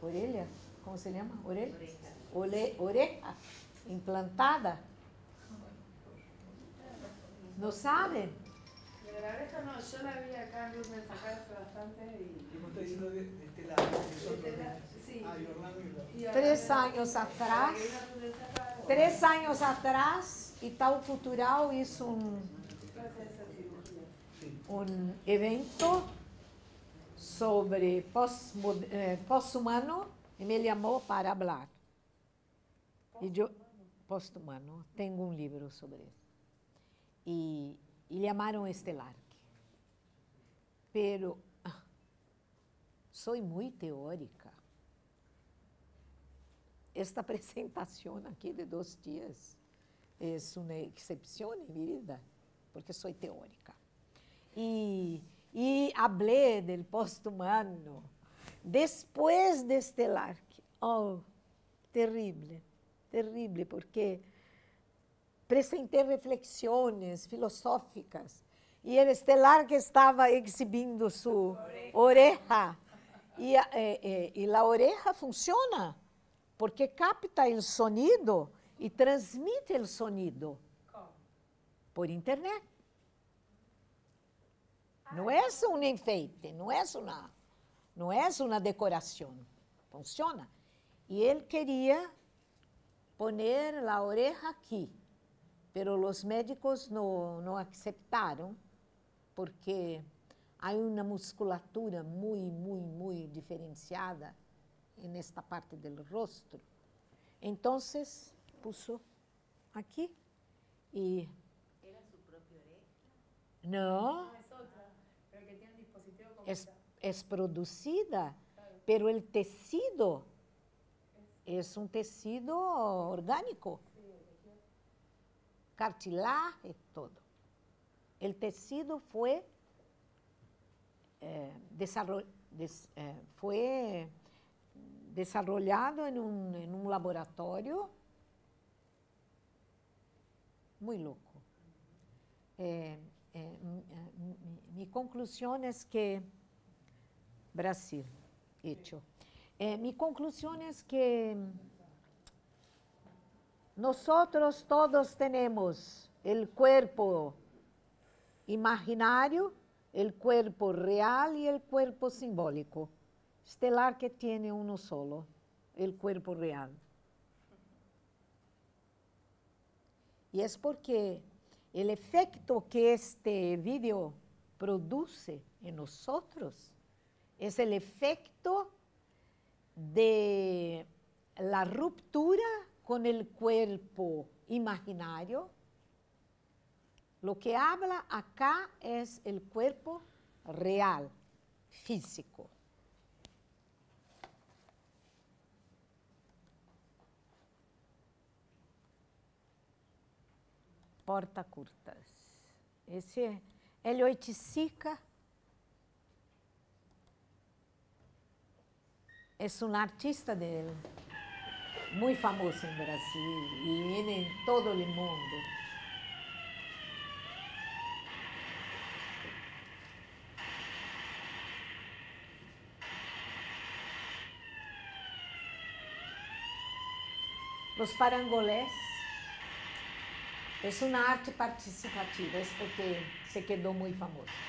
orella, ¿cómo se llama? Orella. Ole- oreja implantada. ¿No saben? De la oreja no, yo la vi acá en bastante y... Y me está diciendo de, de Estela, sí. Ah, y Orlando Tres años atrás, Três anos atrás, Itaú Cultural hizo um, um evento sobre pós- eh, pós-humano e me chamou para falar. Pós-humano, tenho um livro sobre isso. E, e chamaram Estelarque. Pero ah, sou muito teórica. Esta <laughs> apresentação aqui de dois dias é uma exceção em minha vida, porque sou teórica. E, e hablé del post-humano después de Estelarque. Oh, terrible, terrible, porque apresentei reflexões filosóficas e el Estelarque estava exibindo sua oreja. E, eh, e a oreja funciona porque capta o sonido e transmite o sonido por internet. Não é um enfeite, não é uma, não é uma decoração. Funciona. E ele queria poner a oreja aqui, pero os médicos não, não aceitaram porque há uma musculatura muito, muito, muito diferenciada nesta parte do rosto. Então, puso aqui e ¿Era su propia oreja? não es, es producida, pero el tejido es un tejido orgánico, cartilaje, todo. El tejido fue, eh, desarro- des- eh, fue desarrollado en un, en un laboratorio muy loco. Eh, eh, eh, mi, mi conclusión es que Brasil, hecho. Eh, mi conclusión es que nosotros todos tenemos el cuerpo imaginario, el cuerpo real y el cuerpo simbólico. Estelar que tiene uno solo, el cuerpo real. Y es porque el efecto que este vídeo produce en nosotros es el efecto de la ruptura con el cuerpo imaginario. Lo que habla acá es el cuerpo real, físico. Porta-curtas. Esse é Hélio Oiticica. É um artista de, muito famoso em Brasil e em todo o mundo. Os parangolés Es una arte participativa, es que se quedó muy famoso.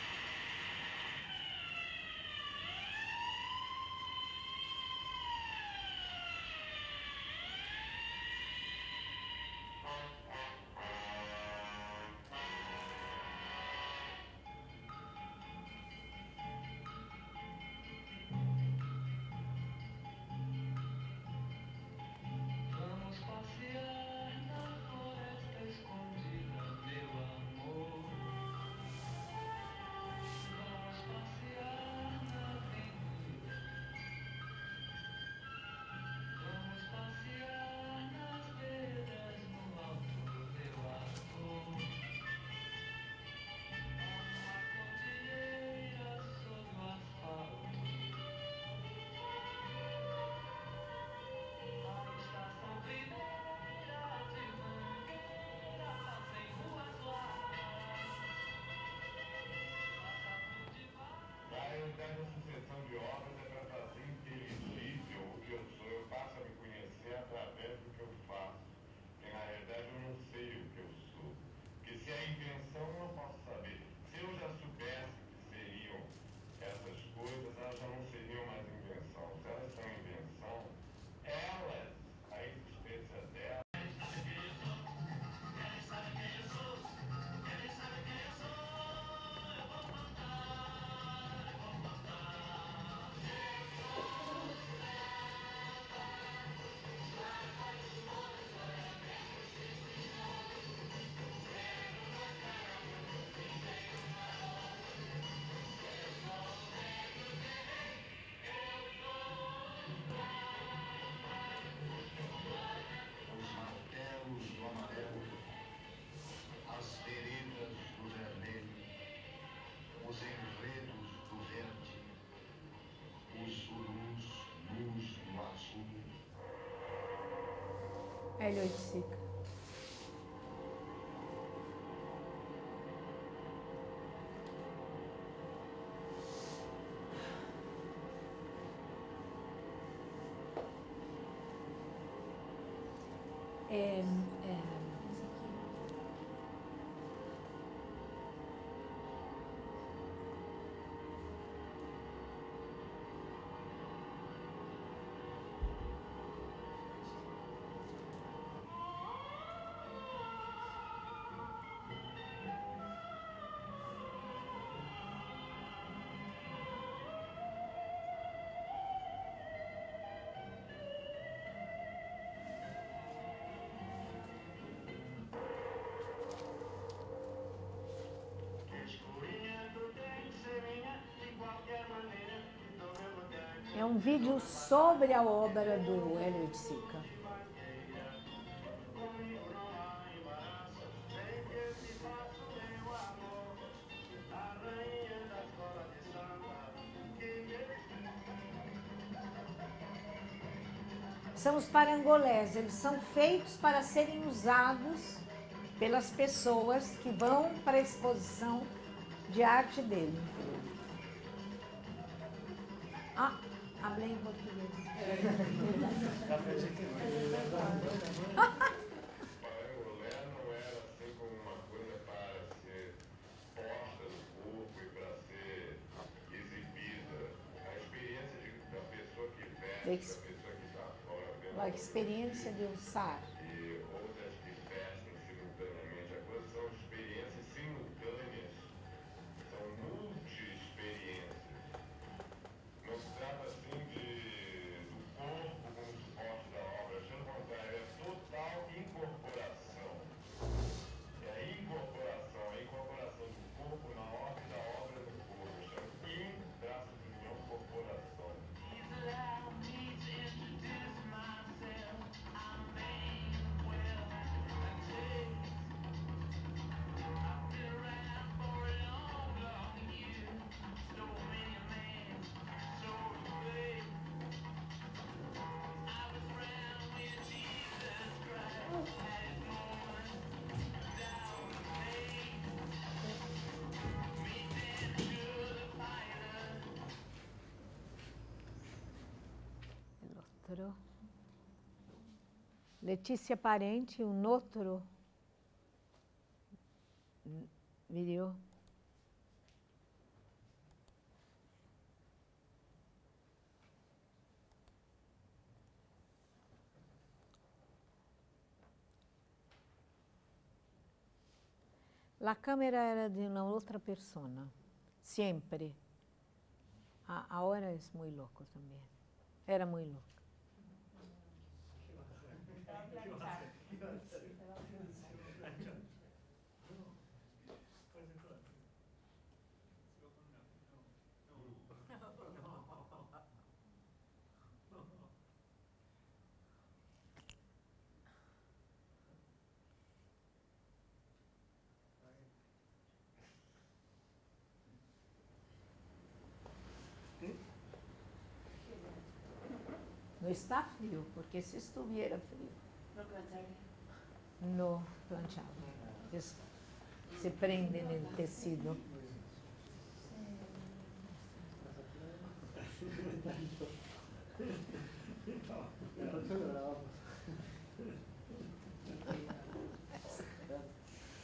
Hélio Oiticica. É, é, É um vídeo sobre a obra do Hélio de Sica. São os parangolés, eles são feitos para serem usados pelas pessoas que vão para a exposição de arte dele. Ah, Hablé em português. A experiência de usar. Letícia Parente, um outro vídeo. La câmera era de uma outra pessoa, sempre. agora é muito louco também. Era muito louco. Não está frio, porque se estuviera frio. No planchado. Se prende no tecido.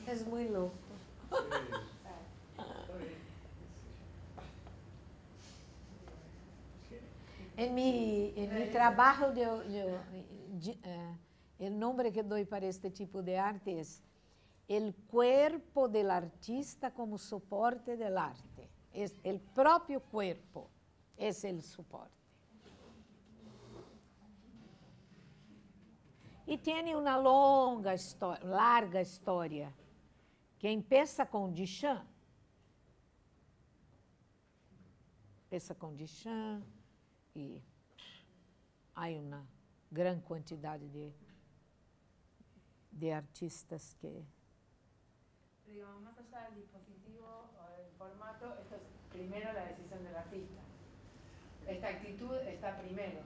Es muy loco. En mi, en mi trabajo, yo, yo, di- eh, el nombre que doy para este tipo de arte es el cuerpo del artista como soporte del arte. Es el propio cuerpo es el soporte. E tem uma longa história, larga história, que empieza com Duchamp. Empieza com Duchamp e há uma grande quantidade de, de artistas que digamos, más allá del dispositivo o del formato, esto es primero la decisión del artista. Esta actitud está primero.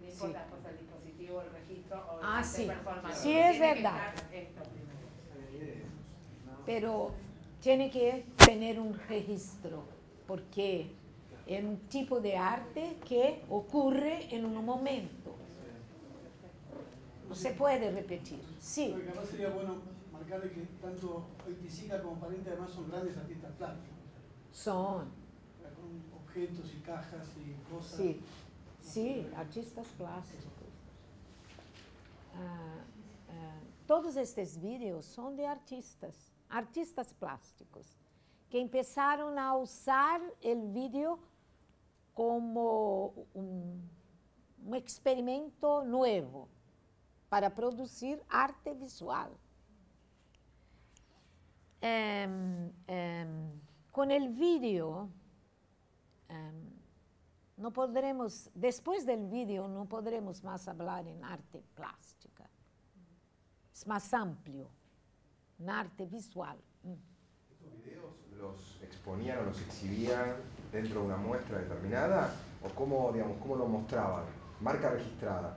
No Sí. importa después el dispositivo, el registro o el Ah, sí. performance. Sí, es Tiene que verdad. estar Esto primero. Pero tiene que tener un registro, porque es un tipo de arte que ocurre en un momento. No se puede repetir. Sí, Lo que capaz sería bueno marcarle que tanto Oiticica como Parente además son grandes artistas plásticos, son, con objetos y cajas y cosas. sí, sí, artistas plásticos. Ah, ah, todos estes vídeos são de artistas, artistas plásticos, que começaram a usar o vídeo como um, um experimento novo para produzir arte visual. Em, em, com o vídeo, em, não poderemos, depois do vídeo, não poderemos mais falar em arte plástica. É mais amplo, na arte visual. Mm. ¿Estos videos los exponían o los exhibían dentro de una muestra determinada? ¿O cómo, digamos, cómo lo mostraban? Marca registrada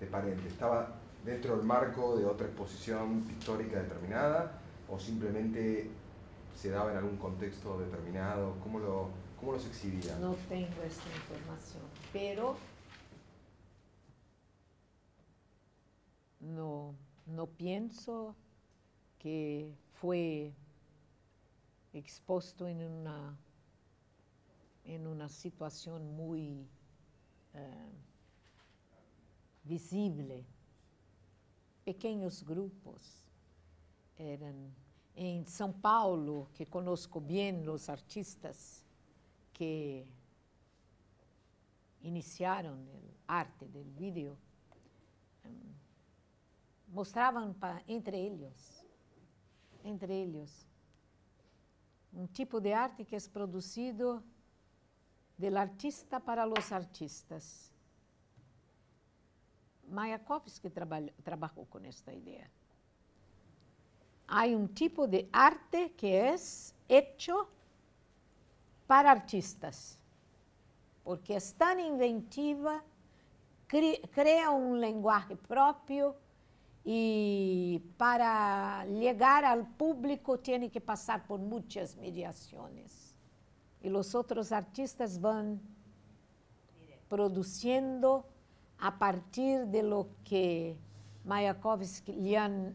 de Parente, ¿estaba dentro del marco de otra exposición pictórica determinada? ¿O simplemente se daba en algún contexto determinado? ¿Cómo, lo, cómo los exhibían? Não tenho essa informação, pero no, no pienso que foi exposto em uma em uma situação muito eh, visível. Pequenos grupos eram em São Paulo, que conosco bem os artistas que iniciaram a arte do vídeo, hum, mostravam entre eles, entre eles, um tipo de arte que é produzido del artista para os artistas. Mayakovsky trabalhou, trabalhou com esta ideia. Há um tipo de arte que é hecho para artistas, porque é tão inventiva, cri- cria um linguagem próprio e para chegar ao público tem que passar por muitas mediações. E os outros artistas vão produzindo a partir de lo que Mayakovsky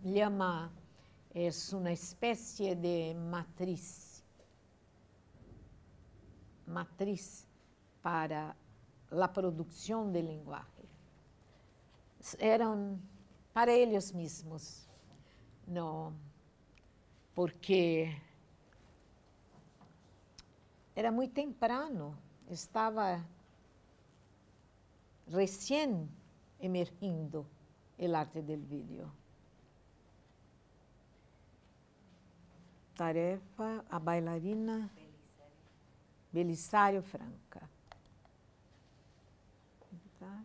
llama es una especie de matriz, matriz para la producción del lenguaje. Eram para eles mesmos, não, porque era muito temprano, estava recém emergindo o arte del vídeo. Tarefa, a bailarina Belisário Franca. Tá?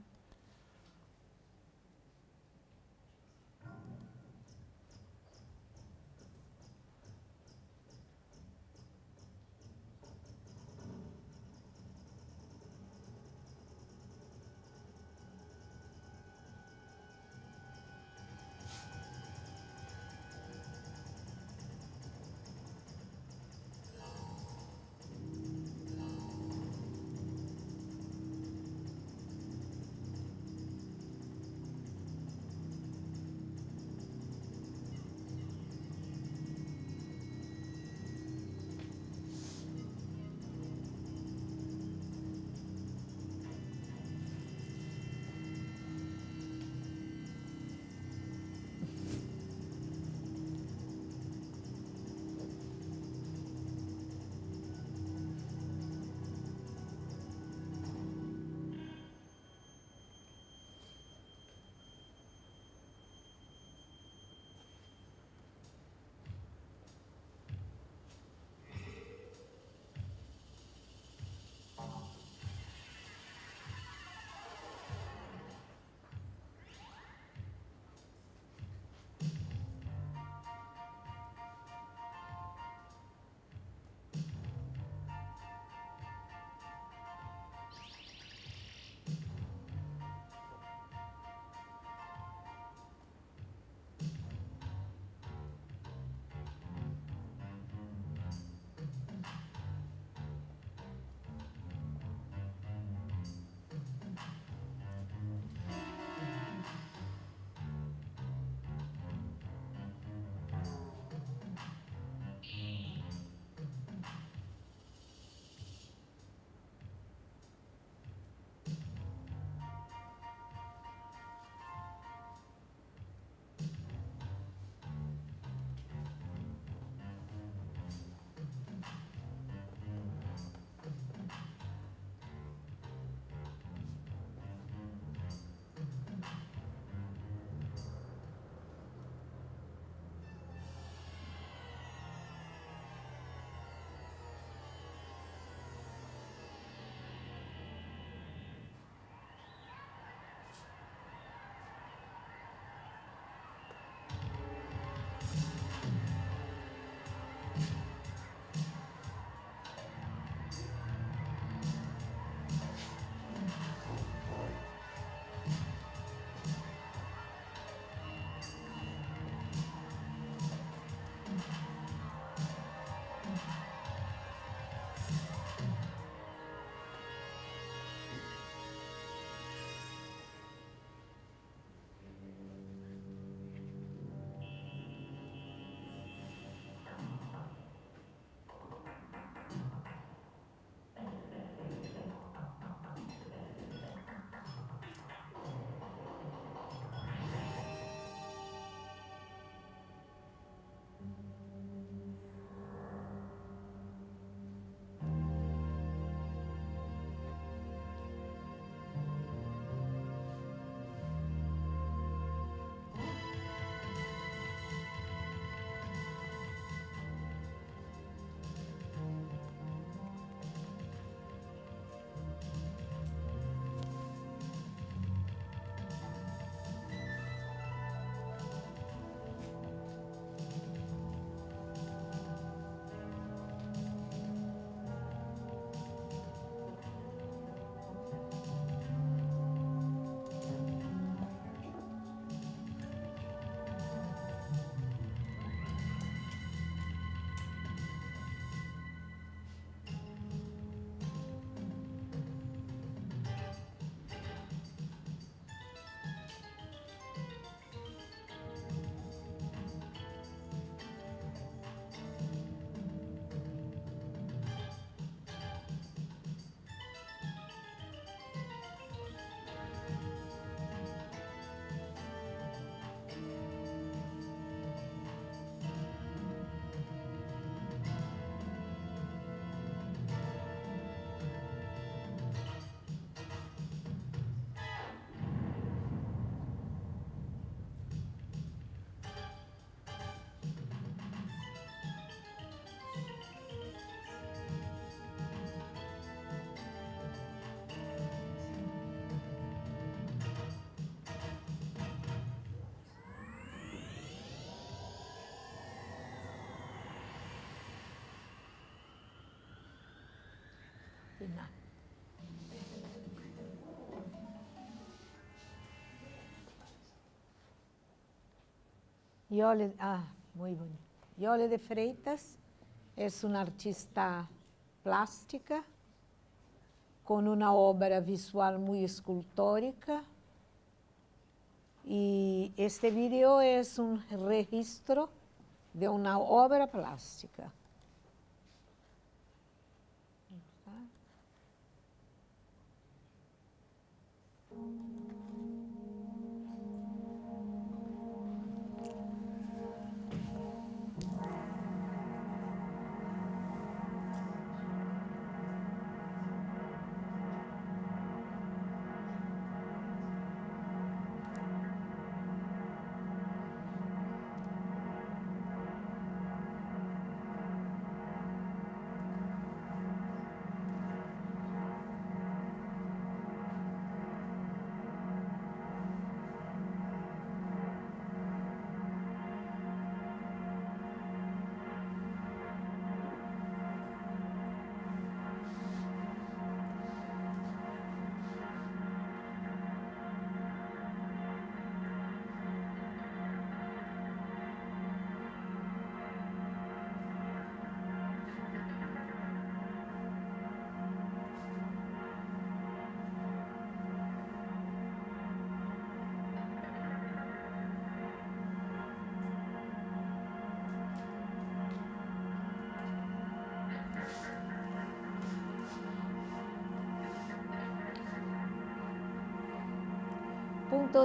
Ana. Iole, ah, muy bonito. Iole de Freitas es una artista plástica con una obra visual muy escultórica. Y este video es un registro de una obra plástica.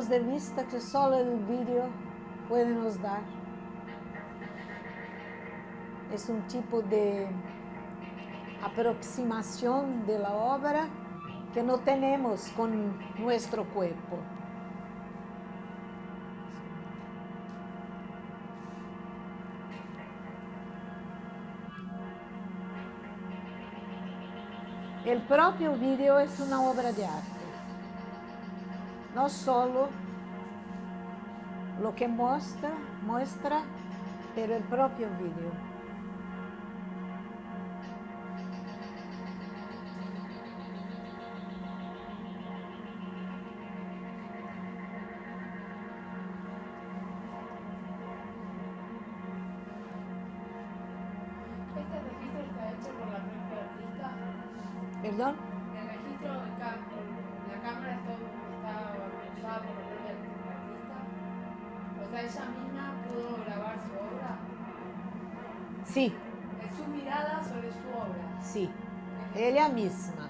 De vista que solo el vídeo puede nos dar. Es un tipo de aproximación de la obra que no tenemos con nuestro cuerpo. El propio vídeo es una obra de arte. No solo lo que muestra, pero el propio vídeo. 意思呢？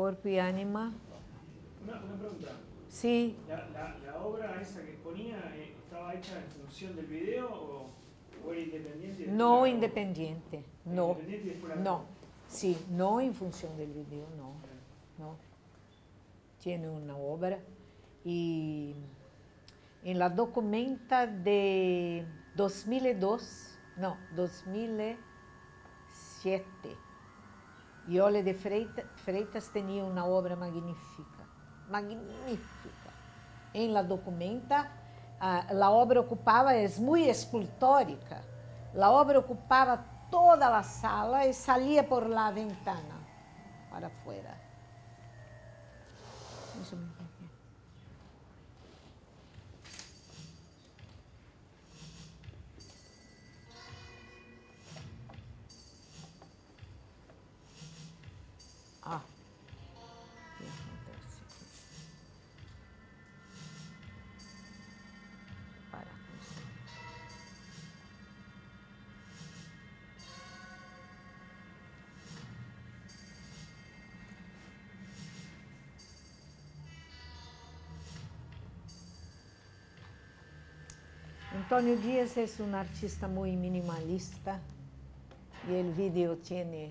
Corpo y ánima. Una, una pregunta. Sí, ¿La, la, la obra esa que exponía eh, estaba hecha en función del video o, o era independiente? no la- independiente. No, Independiente y no. Sí, no en función del video, no. no. Tiene una obra y en la documenta de 2002, no, 2007, Iole de Freita- Freitas tenía una obra magnífica, magnífica. En la documenta, la obra ocupaba, es muy escultórica, la obra ocupaba toda la sala y salía por la ventana para afuera. Deixa eu Antonio Díaz es un artista muy minimalista y el video tiene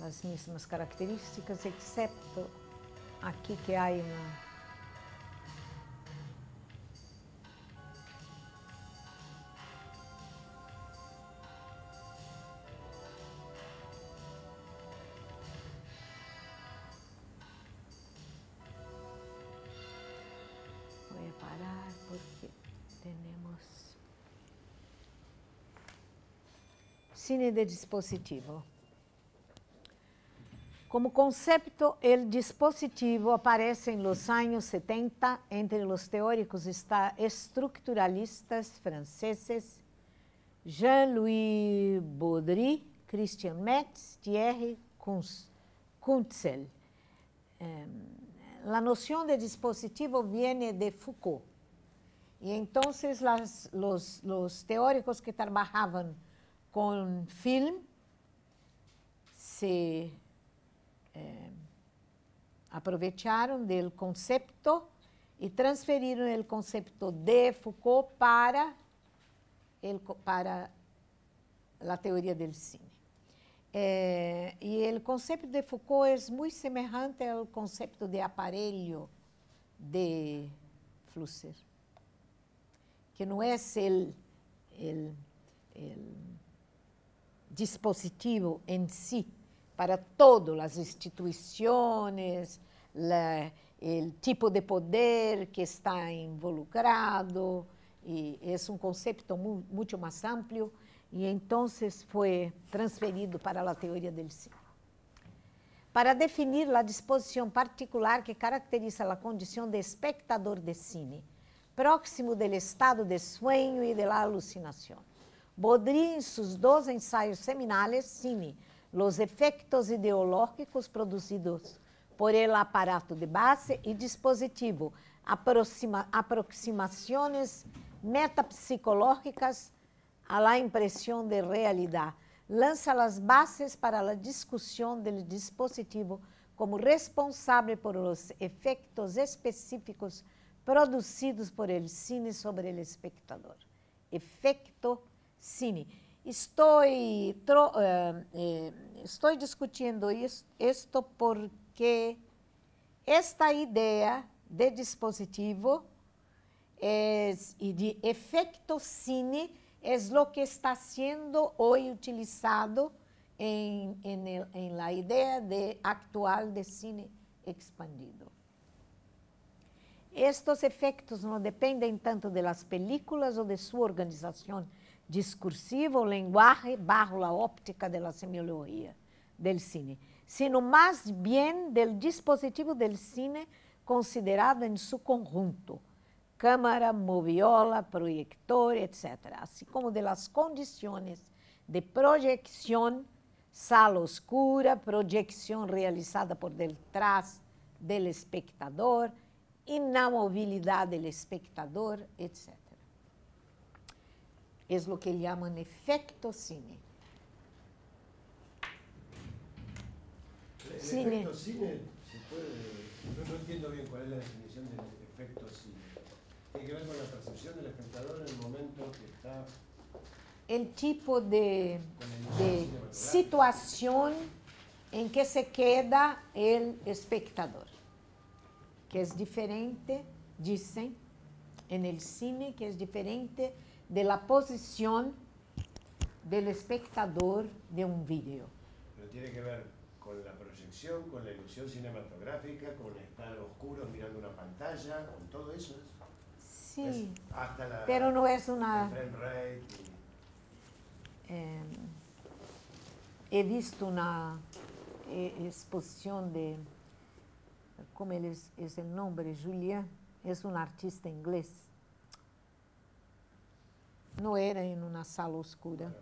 las mismas características, excepto aquí que hay una cine de dispositivo. Como concepto, el dispositivo aparece en los años 70 entre los teóricos estructuralistas franceses Jean-Louis Baudry, Christian Metz, Thierry Kuntzel. Em, la noción de dispositivo viene de Foucault. Las- los, los teóricos que trabajaban con film se eh, aprovecharon del concepto y transfirieron el concepto de Foucault para, el co- para la teoría del cine. Eh, y el concepto de Foucault es muy semejante al concepto de aparelho de Flusser, que el, el- el dispositivo en sí para todas las instituciones, la- el tipo de poder que está involucrado, y es un concepto mu- mucho más amplio, y entonces fue transferido para la teoría del cine. Para definir la disposición particular que caracteriza la condición de espectador de cine, próximo del estado de sueño y de la alucinación. Sus dos ensayos seminales, Cine, los efectos ideológicos producidos por el aparato de base y dispositivo, aproxima- aproximaciones metapsicológicas a la impresión de realidad, lanza las bases para la discusión del dispositivo como responsable por los efectos específicos producidos por el cine sobre el espectador. Efecto cine. Estoy, tro- eh, eh, estoy discutiendo is- esto porque esta idea de dispositivo y de efecto cine es lo que está siendo hoy utilizado el- en la idea de, actual de cine expandido. Estos efectos no dependen tanto de las películas o de su organización discursiva o lenguaje bajo la óptica de la semiología del cine, sino más bien del dispositivo del cine considerado en su conjunto, cámara, moviola, proyector, etc., así como de las condiciones de proyección, sala oscura, proyección realizada por detrás del espectador, inamovilidad del espectador, etc. Es lo que llaman efecto cine. El Cine. efecto cine se puede. No, no entiendo bien cuál es la definición del efecto cine. Tiene que ver con la percepción del espectador en el momento que está el tipo de, de situación en que se queda el espectador, que es diferente, dicen en el cine, que es diferente de la posición del espectador de un vídeo. Pero tiene que ver con la proyección, con la ilusión cinematográfica, con estar oscuros mirando una pantalla, con todo eso. Es, Sí, es hasta la, pero no es una... frame rate. y- Eh, he visto una eh, exposición de, ¿cómo es, es el nombre? Julián, es un artista inglés. No era en una sala oscura.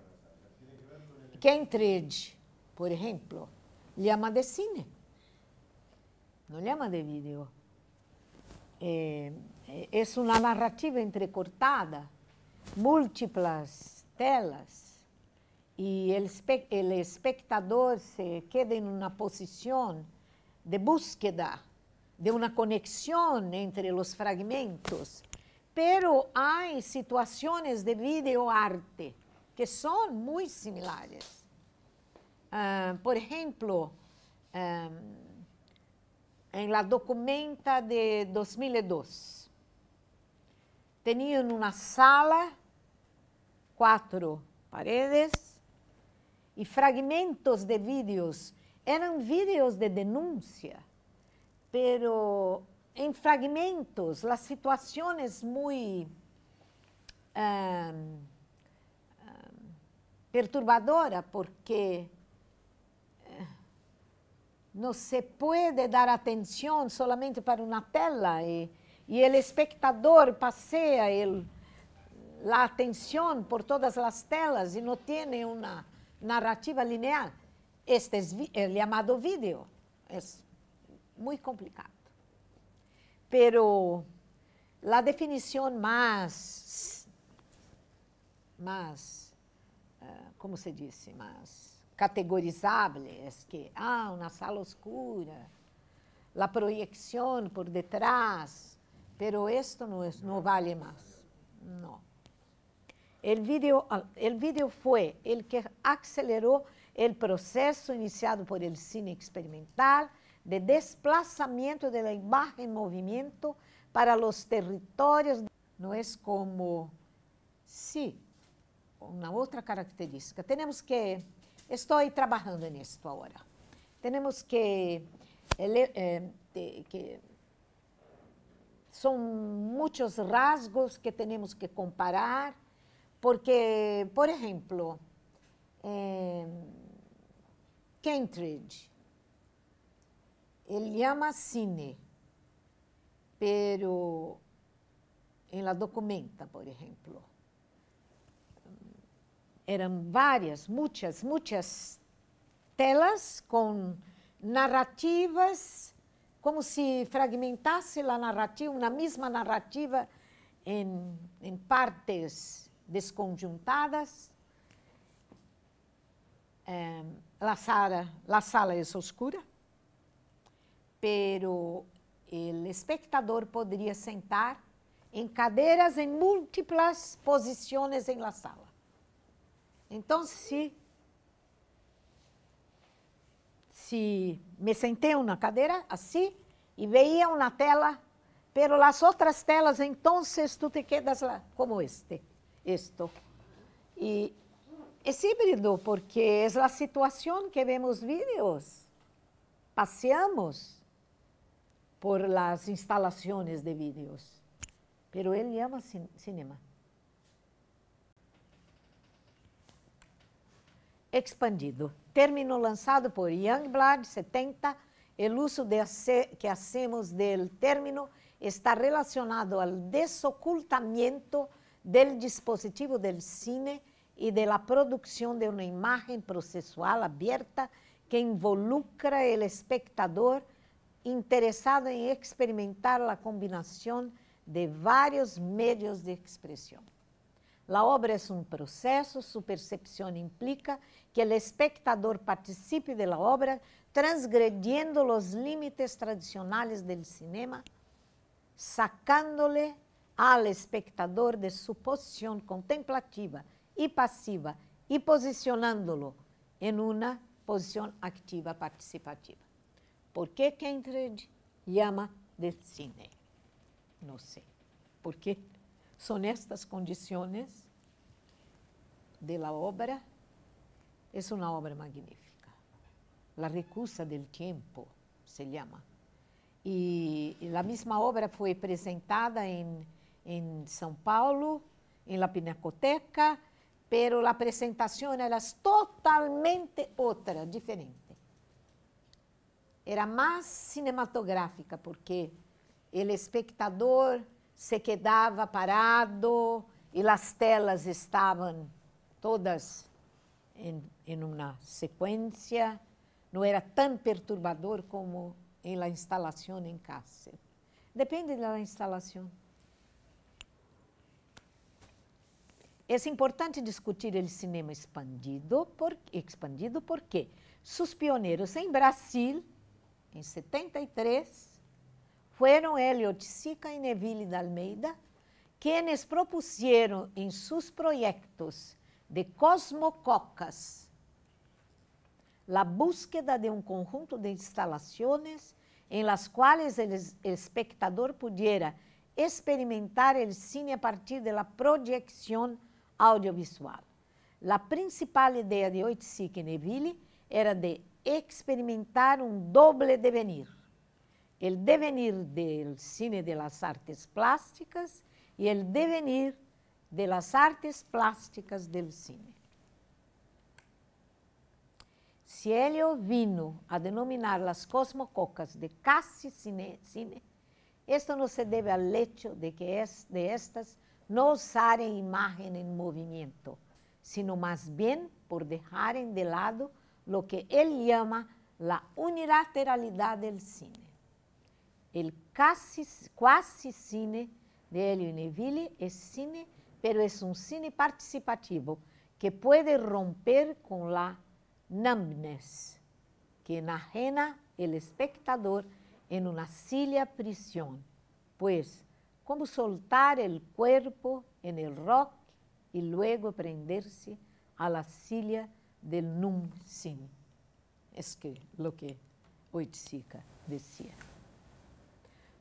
Kentridge, por ejemplo, llama de cine, no llama de vídeo. Eh, eh, es una narrativa entrecortada, múltiples telas espe- el espectador se queda en una posición de búsqueda de una conexión entre los fragmentos, pero há situações de videoarte que são muito similares. Uh, por exemplo, um, em la documenta de 2002, tinham uma sala, quatro paredes, e fragmentos de vídeos. Eram vídeos de denúncia, pero em fragmentos, as situações muito um, um, perturbadoras, porque eh, não se pode dar atenção solamente para uma tela e, e o espectador passeia a atenção por todas as telas e não tem uma narrativa lineal. Este é o chamado vídeo. É muito complicado. Pero la definición más, más, uh, ¿cómo se dice? Más categorizable es que, ah, una sala oscura, la proyección por detrás, pero esto no, es, no vale más. No. El video, el video fue el que aceleró el proceso iniciado por el cine experimental de desplazamiento de la imagen en movimiento para los territorios. No es como, sí, una otra característica. Tenemos que, estoy trabajando en esto ahora, tenemos que, eh, que son muchos rasgos que tenemos que comparar, porque, por ejemplo, eh, Kentridge, ele llama cine, pero em la documenta, por exemplo, eram várias, muitas, muitas telas com narrativas, como se fragmentasse a narrativa, uma mesma narrativa em, em partes desconjuntadas. Eh, la, sala, la sala é oscura, pero o espectador poderia sentar em cadeiras em múltiplas posições em la sala. Então, se se me sentei na cadeira assim e veia uma tela, pero as outras telas, então tu te quedas lá, como este, esto. E é híbrido porque é a situação que vemos vídeos, passeamos por las instalaciones de vídeos, pero él llama cin cinema. Expandido. Término lançado por Youngblood, 70. O uso de que hacemos del término está relacionado al desocultamiento del dispositivo del cine y de la producción de una imagen procesual abierta que involucra el espectador interessado em experimentar a combinação de vários meios de expressão. A obra é um processo, sua percepção implica que o espectador participe da obra, transgredindo os limites tradicionais do cinema, sacándole al espectador de sua posição contemplativa passiva e posicionando-lo em uma posição ativa participativa. ¿Por qué Kentridge llama de cine? No sé. ¿Por qué? Estas condiciones de la obra. Es una obra magnífica. La recusa del tiempo se llama. Y, la misma obra fue presentada en, en São Paulo, en la Pinacoteca, pero la presentación era totalmente otra, diferente era mais cinematográfica, porque o espectador se quedava parado e as telas estavam todas em, em uma sequência, não era tão perturbador como em la instalação em casa. Depende da instalação. É importante discutir o cinema expandido, por, expandido porque sus pioneiros em Brasil em 73, foram Elliot Sica e Neville de Almeida, quienes propusieron en sus proyectos de cosmococas la búsqueda de un conjunto de instalaciones en las cuales el espectador pudiera experimentar el cine a partir de la proyección audiovisual. La principal idea de Oiticic y Neville era de experimentar un doble devenir, el devenir del cine de las artes plásticas y el devenir de las artes plásticas del cine. Si Helio vino a denominar las cosmococas de casi cine, cine, esto no se debe al hecho de que es de estas no usaren imagen en movimiento, sino más bien por dejar de lado lo que él llama la unilateralidad del cine. El casi, quasi cine de Helio Neville es cine, pero es un cine participativo que puede romper con la numbness que enajena el espectador en una silla prisión, pues como soltar el cuerpo en el rock y luego prenderse a la silla sim. Es que lo que Oiticica decía.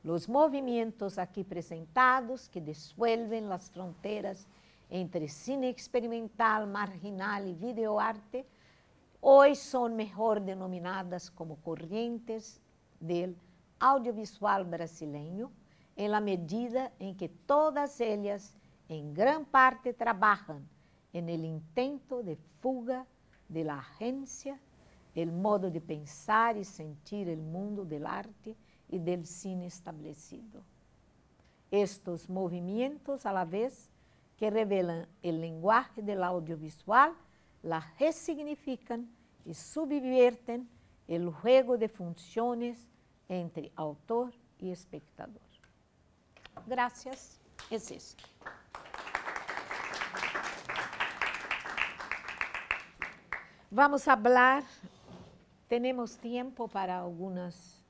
Los movimientos aquí presentados que disuelven las fronteras entre cine experimental, marginal y videoarte, hoy son mejor denominadas como corrientes del audiovisual brasileño, en la medida en que todas ellas en gran parte trabajan en el intento de fuga de la agencia, el modo de pensar y sentir el mundo del arte y del cine establecido. Estos movimientos a la vez que revelan el lenguaje del audiovisual, la resignifican y subvierten el juego de funciones entre autor y espectador. Gracias. Es esto. Vamos a hablar, tenemos tiempo para algunas,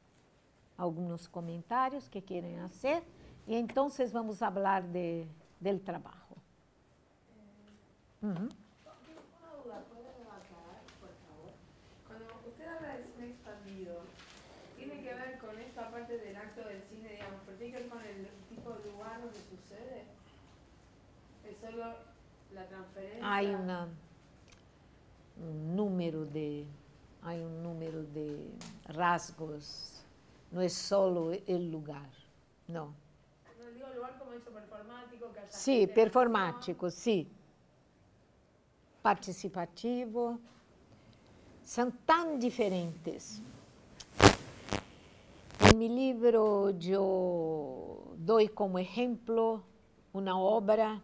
algunos comentarios que quieren hacer y entonces vamos a hablar de, del trabajo. Uh -huh. Una duda, ¿pueden aclarar, por favor? Cuando usted habla de cine expandido, ¿tiene que ver con esta parte del acto del cine, digamos, pero tiene que ver con el tipo de lugar donde sucede? ¿Es solo la transferencia? Hay una um número de há um número de rasgos. Não é só o lugar não No digo lugar como hecho performático, que sim en performático sim participativo. São tão diferentes. Em meu livro eu dou como exemplo uma obra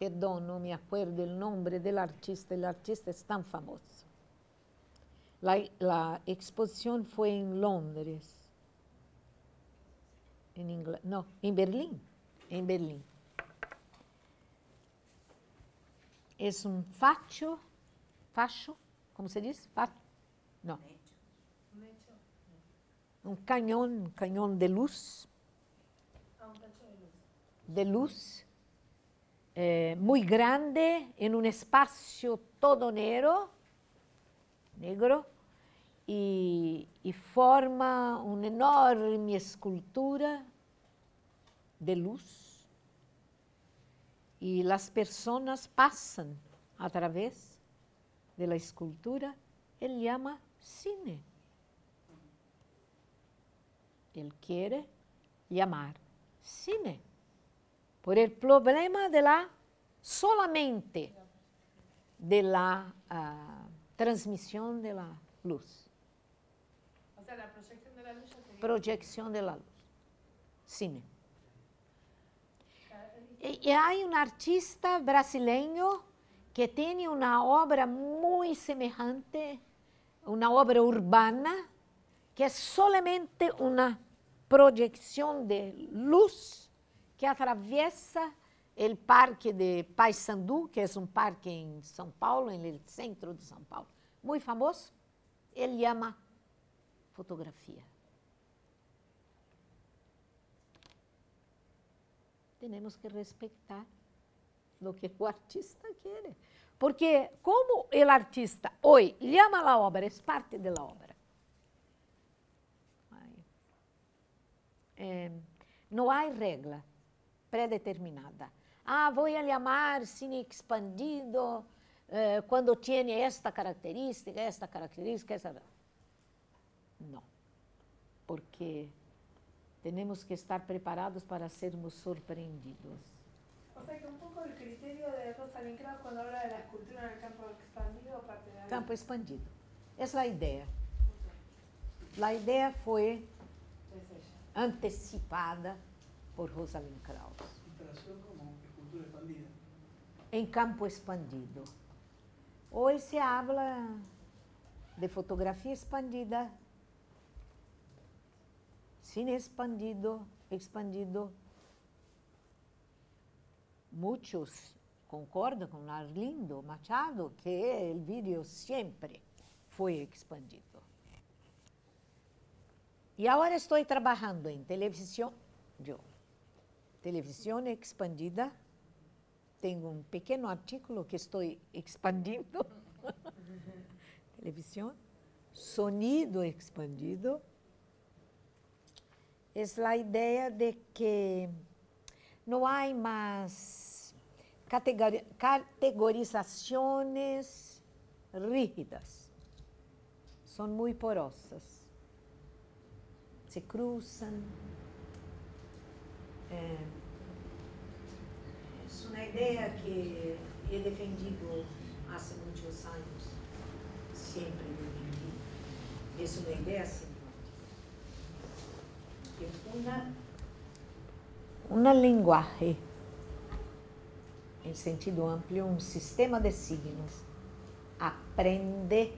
perdón, no me acuerdo el nombre del artista, el artista es tan famoso. La, la exposición fue en Londres, en Ingl no, en Berlín, en Berlín. Es un facho, facho, ¿cómo se dice? Facho, no. Un cañón, un cañón de luz, Ah, de luz. Eh, muy grande en un espacio todo negro, negro y forma una enorme escultura de luz. Y las personas pasan a través de la escultura, él llama cine. Él quiere llamar cine por el problema de la solamente de la uh, transmisión de la luz, O sea, la proyección de la luz sería... proyección de la luz, cine. Y hay un artista brasileño que tiene una obra muy semejante, una obra urbana, que es solamente una proyección de luz que atraviesa el parque de Paysandú, que es un parque en São Paulo, el centro de São Paulo, muy famoso. Él llama fotografía. temos que respeitar o que o artista quer. Porque como o artista hoje chama a obra, é parte da obra. É, não há regra predeterminada. Ah, vou chamar cine expandido eh, quando tem esta característica, esta característica, esta... Não, porque temos que estar preparados para sermos surpreendidos. O sea que un poco el criterio de Rosalind Krauss cuando habla de la escultura en el campo expandido parte de. Campo expandido. Essa é a ideia. A ideia foi antecipada por Rosalind Krauss. Instalación como escultura expandida. Em campo expandido. Hoje se habla de fotografia expandida, cine expandido, expandido. Muitos concordam com Arlindo Machado que o vídeo sempre foi expandido. E agora estou trabalhando em televisão, eu, televisão expandida. Tenho um pequeno artículo que estou expandindo. <laughs> televisão, sonido expandido. É a ideia de que não há mais categori- categorizações rígidas. São muito porosas. Se cruzam. Eh, es una idea que he defendido hace muchos años, siempre defendí. Es una idea semiótica. Una, una lenguaje, en sentido amplio, un sistema de signos aprende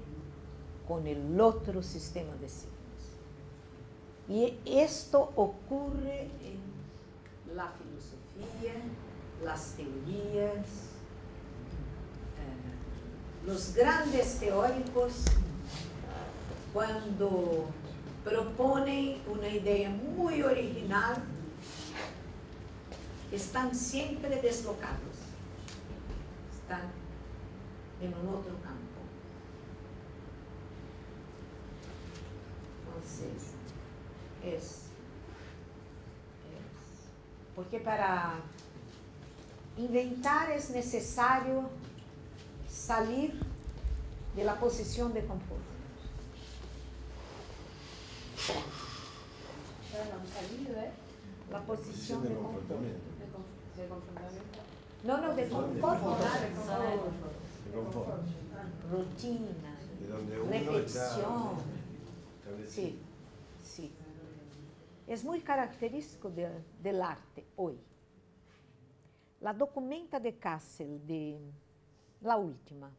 con el otro sistema de signos. Y esto ocurre en la filosofía, las teorías, eh, los grandes teóricos cuando proponen una idea muy original, están siempre deslocados, están en un otro campo. Entonces, es porque para inventar é necessário salir de la posición de confort. ¿eh? La posición de confort. De, conf- de confrontamiento. No, no, de confort, Ah, de confort. De confort. rutina, De donde uno repetición. está. Sí, sí. Es muy característico de- arte hoy. La documenta de Kassel, de la última,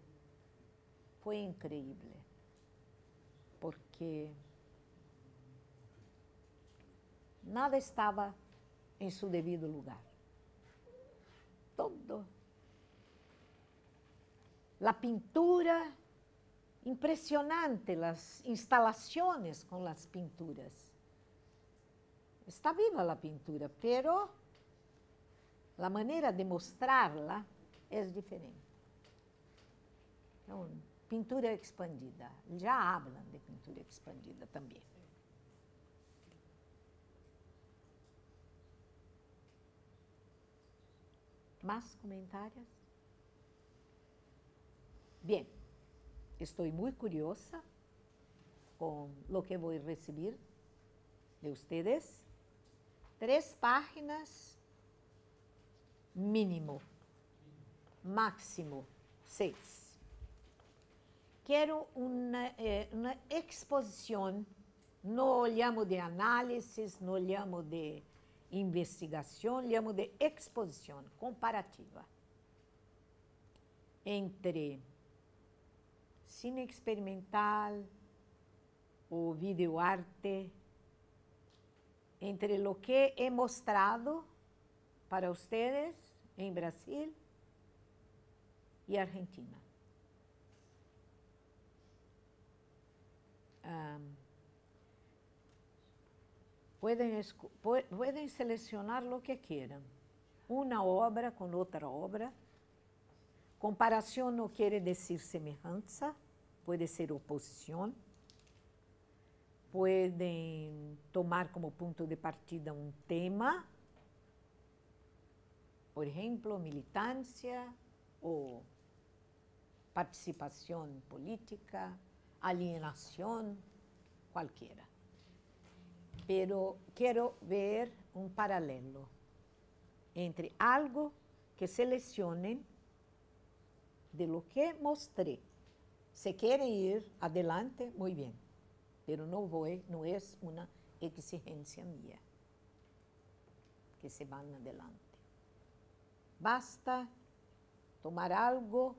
fue increíble, porque nada estaba en su debido lugar. Todo. La pintura impresionante las instalaciones con las pinturas. Está viva la pintura, pero la manera de mostrarla es diferente. Então, pintura expandida. Já hablan de pintura expandida também. ¿Más comentarios? Bien. Estou muito curiosa com o que vou receber de ustedes. Três páginas, mínimo. Máximo, seis. Quero uma, eh, uma exposição, não olhamos de análises, não olhamos de investigação, olhamos de exposição comparativa entre cine experimental o videoarte, entre lo que he mostrado para ustedes en Brasil y Argentina. Am, pueden, pueden seleccionar lo que quieran. uma obra com outra obra. Comparação não quer dizer semelhança, pode ser oposição. pueden tomar como punto de partida un tema, por ejemplo, militancia o participación política, alienación, cualquiera. Pero quiero ver un paralelo entre algo que seleccionen de lo que mostré. Se quiere ir adelante, muy bien pero não vou, não é uma exigência minha que se vão adelante. Basta tomar algo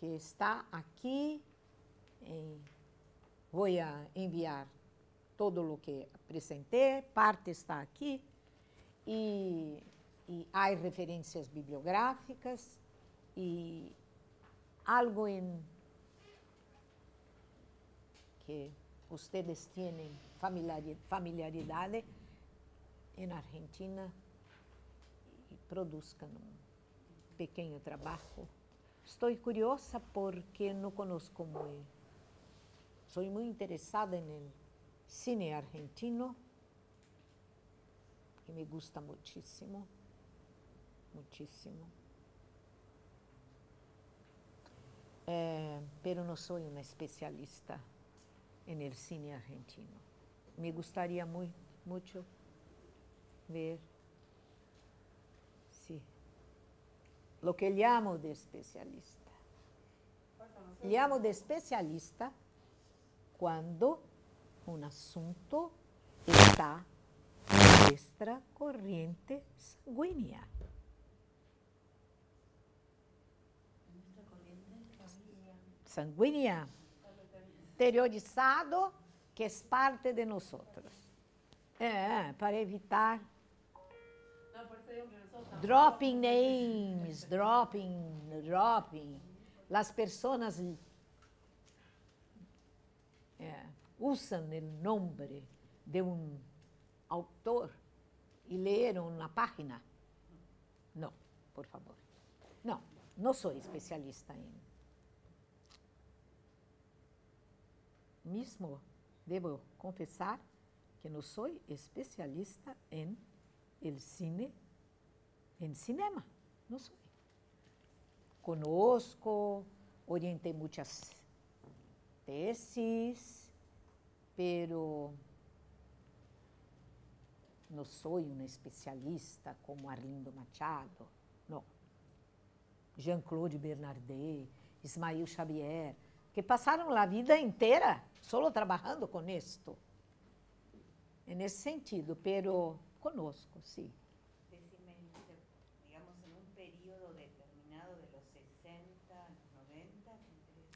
que está aqui, em, vou enviar todo o que apresentei, parte está aqui, e, e há referências bibliográficas e algo em que ustedes tienen familiaridad en Argentina y produzcan un pequeño trabajo. Estoy curiosa porque no conozco muy, soy muy interesada en el cine argentino, que me gusta muchísimo, muchísimo. Eh, pero no soy una especialista en el cine argentino. Me gustaría muy, mucho ver sí, lo que llamo de especialista. Llamo de especialista cuando un asunto está en nuestra corriente sanguínea. Sanguínea. Interiorizado, que é parte de nós. É, para evitar dropping names, dropping, dropping. As pessoas é, usam o nome de um autor e leram na página. Não, por favor. Não, não sou especialista em mismo debo confesar que no soy especialista en el cine, en cinema, no soy. Conozco, orienté muchas tesis, pero no soy una especialista como Arlindo Machado, no. Jean-Claude Bernardet, Ismael Xavier, que passaram a vida inteira solo trabalhando com isto. É nesse sentido, pero 60, 90.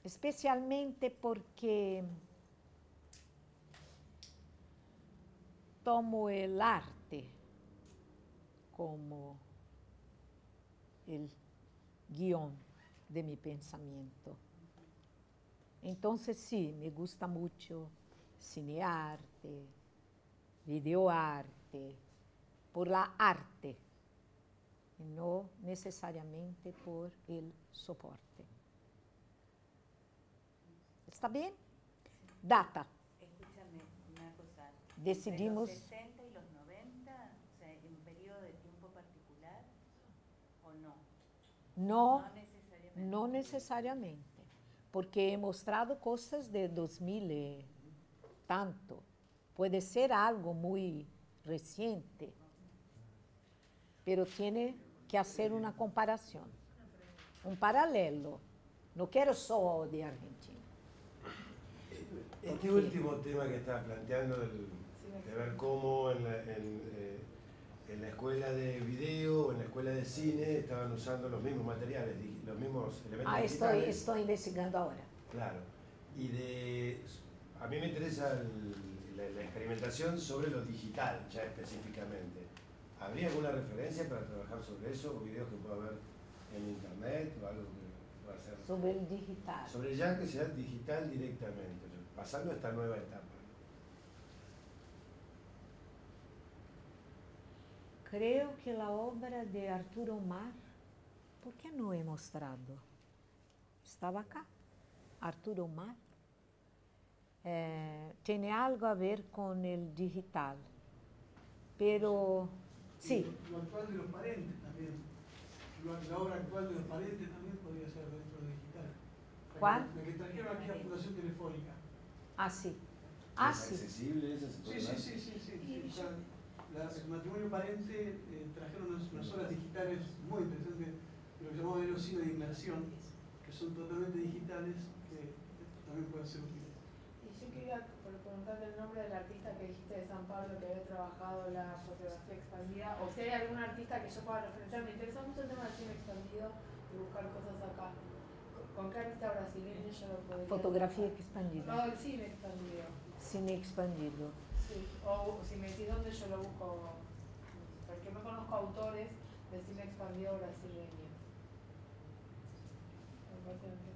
Especialmente porque tomo el arte como el guion de mi pensamiento. Entonces sí, me gusta mucho cinearte, videoarte, por la arte, no necesariamente por el soporte. ¿Está bien? Data. Escúchame una cosa. Decidimos- ¿Entre los 60 y los 90? O sea, ¿en un periodo de tiempo particular o no? No, No necesariamente. no necesariamente, porque he mostrado cosas de 2000 e tanto. Puede ser algo muy reciente, pero tiene que hacer una comparación, un paralelo. No quiero solo de Argentina. Este último tema que estabas planteando, de ver cómo en la, eh, en la escuela de video o en la escuela de cine estaban usando los mismos materiales, los mismos elementos Ah, estoy, digitales. estoy investigando ahora. Claro. Y de. A mí me interesa el- la, la experimentación sobre lo digital, ya específicamente. ¿Habría alguna referencia para trabajar sobre eso o videos que pueda ver en internet o algo que pueda hacer? Sobre el digital. Sobre ya que sea digital directamente, pasando a esta nueva etapa. Creo que la obra de Arturo Omar, ¿por qué no he mostrado? Estaba acá, Arturo Omar. Eh, tiene algo a ver con el digital, pero sí, Lo, lo actual de los parentes también. Lo- la obra actual de los parentes también podría ser dentro de digital. La ¿Cuál? Que, la que trajeron aquí a Fundación Telefónica. así. Ah, ¿Es sí. accesible esa? ¿Se puede Sí, sí, ver? sí, sí, sí. sí. El matrimonio parente eh, trajeron unas, unas obras digitales muy interesantes, lo que llamamos velocino de inmersión, que son totalmente digitales, que también pueden ser útiles. Y yo quería por preguntarte el nombre del artista que dijiste de San Pablo que había trabajado la fotografía expandida, o si hay algún artista que yo pueda referenciar. Me interesa mucho el tema del cine expandido y buscar cosas acá. ¿Con- ¿Con qué artista brasileño yo lo podría Fotografía expandida, No, el cine expandido. cine expandido o si me decís dónde yo lo busco, porque no conozco autores de cine expandido brasileño.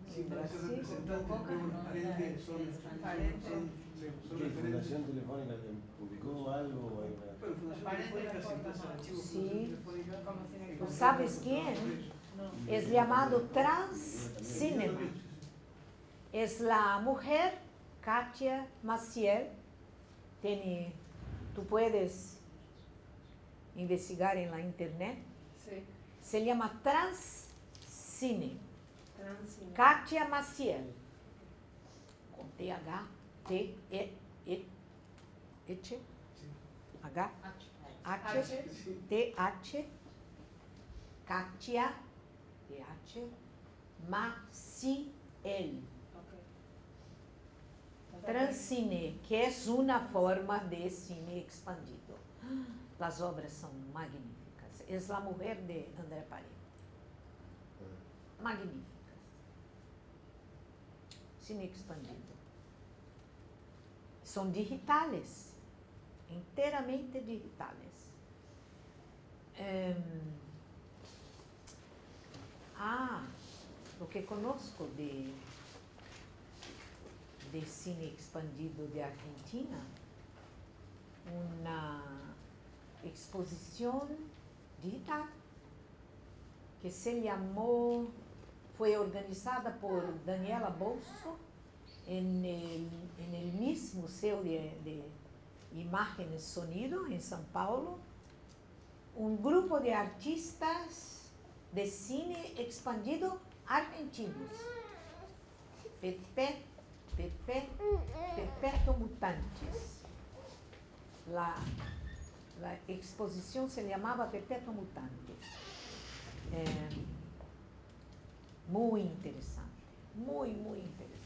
Sí, gracias representantes aparentes son, son, son, Fundación Telefónica publicó algo? Fundación Telefónica sí. ¿Sabes quién? Es llamado Transcinema. Es la mujer Katia Maciel, tiene tú puedes investigar en la internet. Sí. Se llama Transcine. Transcine. Katia Maciel. Com TH, T, E, E, H, H, H, H. T, H, Katia, T, H, Maciel. Transcine, que es una forma de cine expandido. Las obras son magníficas. Es mujer de André Paré. Magníficas. Cine expandido. Son digitales, enteramente digitales. Em, ah, lo que conozco de de cine expandido de Argentina, una exposición digital que se llamó, fue organizada por Daniela Bolso en el, en el mismo Museo de, Imágenes Sonido en São Paulo, un grupo de artistas de cine expandido argentinos. Pepe, Perpetuo Mutantes. La, la exposición se llamaba Perpetuo Mutantes. Eh, muy interesante, muy, muy interesante.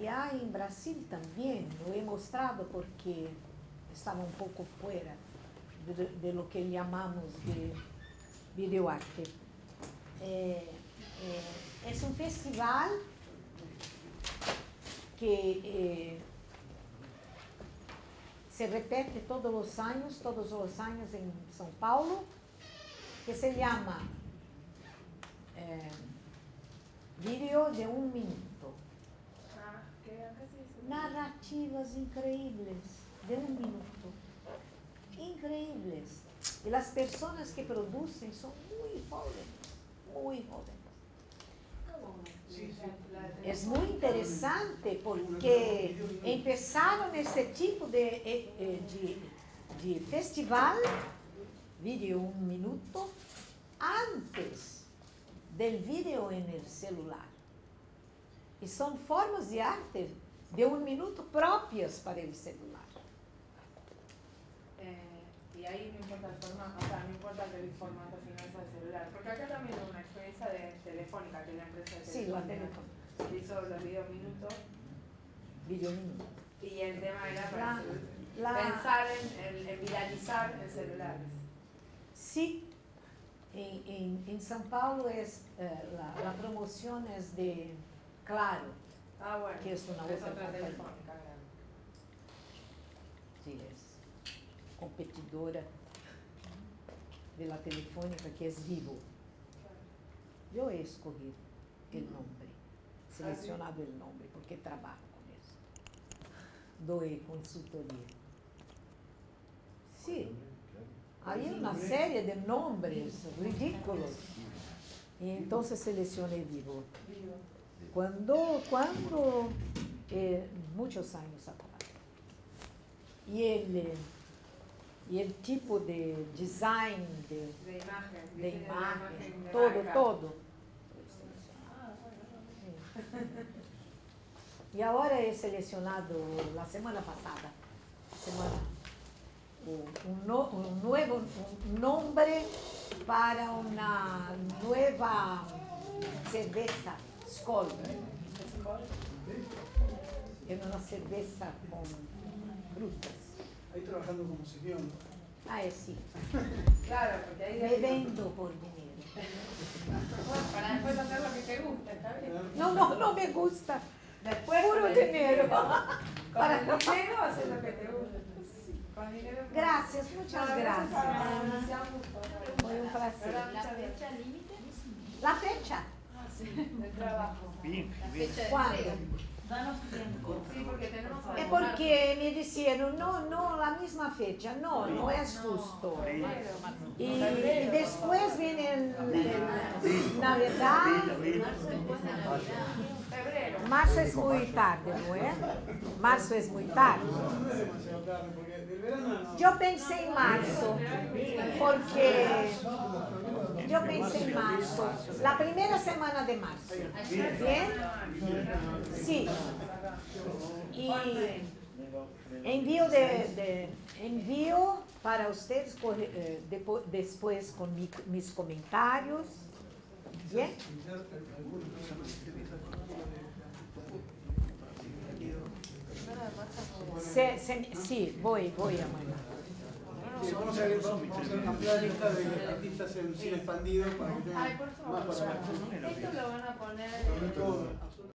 Y hay en Brasil también, lo he mostrado porque estaba un poco fuera de, lo que llamamos de videoarte. Eh, eh, es un festival que eh, se repite todos los años, todos los años en São Paulo, que se llama eh, Video de un minuto. Narrativas increíbles de un minuto. Increíbles. Y las personas que producen son muy jóvenes, muy jóvenes. Es muy interesante porque empezaron este tipo de, eh, eh, de, de festival, vídeo un minuto, antes del vídeo el celular. Y son formas de arte de un minuto propias para el celular. Eh, y ahí no importa el formato, o sea, no importa el formato final sea el celular. Porque acá también hubo una experiencia de Telefónica, que es la empresa de Sí, la Telefónica, hizo los. Y el tema era para La- celu- la- pensar en, en- en viralizar en celulares. Sí, en, en, en São Paulo es, eh, la, la promoción es de Claro, Ah, bueno. Que es una es otra telefónica, que es competidora de la telefónica, que es Vivo. Yo he escogido el nombre, seleccionado el nombre, porque trabajo con eso. doy consultoría. Sí, hay una serie de nombres ridículos. Y entonces seleccioné vivo. Cuando, cuando, eh, muchos años atrás. Y el, eh, y el tipo de design, de, De imagen. de de todo, marca. todo. E agora he selecionado la semana pasada, semana, un no- un nuevo un nombre para una nueva cerveza, Skol. Es una cerveza con frutas. Ahí trabajando como señor. Ah, sí. <laughs> Claro, porque ahí Me vendo por dinero. Bueno, para después hacer lo que te gusta, ¿está bien? No, no, no me gusta. Después Puro dinero. <laughs> Con Para- el dinero hacer lo que te gusta. Con dinero. Gracias, muchas gracias. Fue un placer. ¿La fecha límite? La fecha. De trabajo. La fecha de ¿Cuándo? Danos tiempo. Sí, porque tenemos Es porque me dijeron, no, no, la misma fecha, no, no es justo. Y, y después viene el, el Navidad. Marzo es muy tarde, ¿no es? Marzo es muy tarde. Yo pensé en marzo, porque yo me hice en marzo, la primera semana de marzo. ¿Bien? Sí. Y envío, de, de envío para ustedes eh, después con mis comentarios. ¿Bien? Sí, voy, voy a mandar. Sí, vamos a ver, vamos a una ampliada lista de artistas en cine expandido para que tengan más para ver. Esto lo van a poner.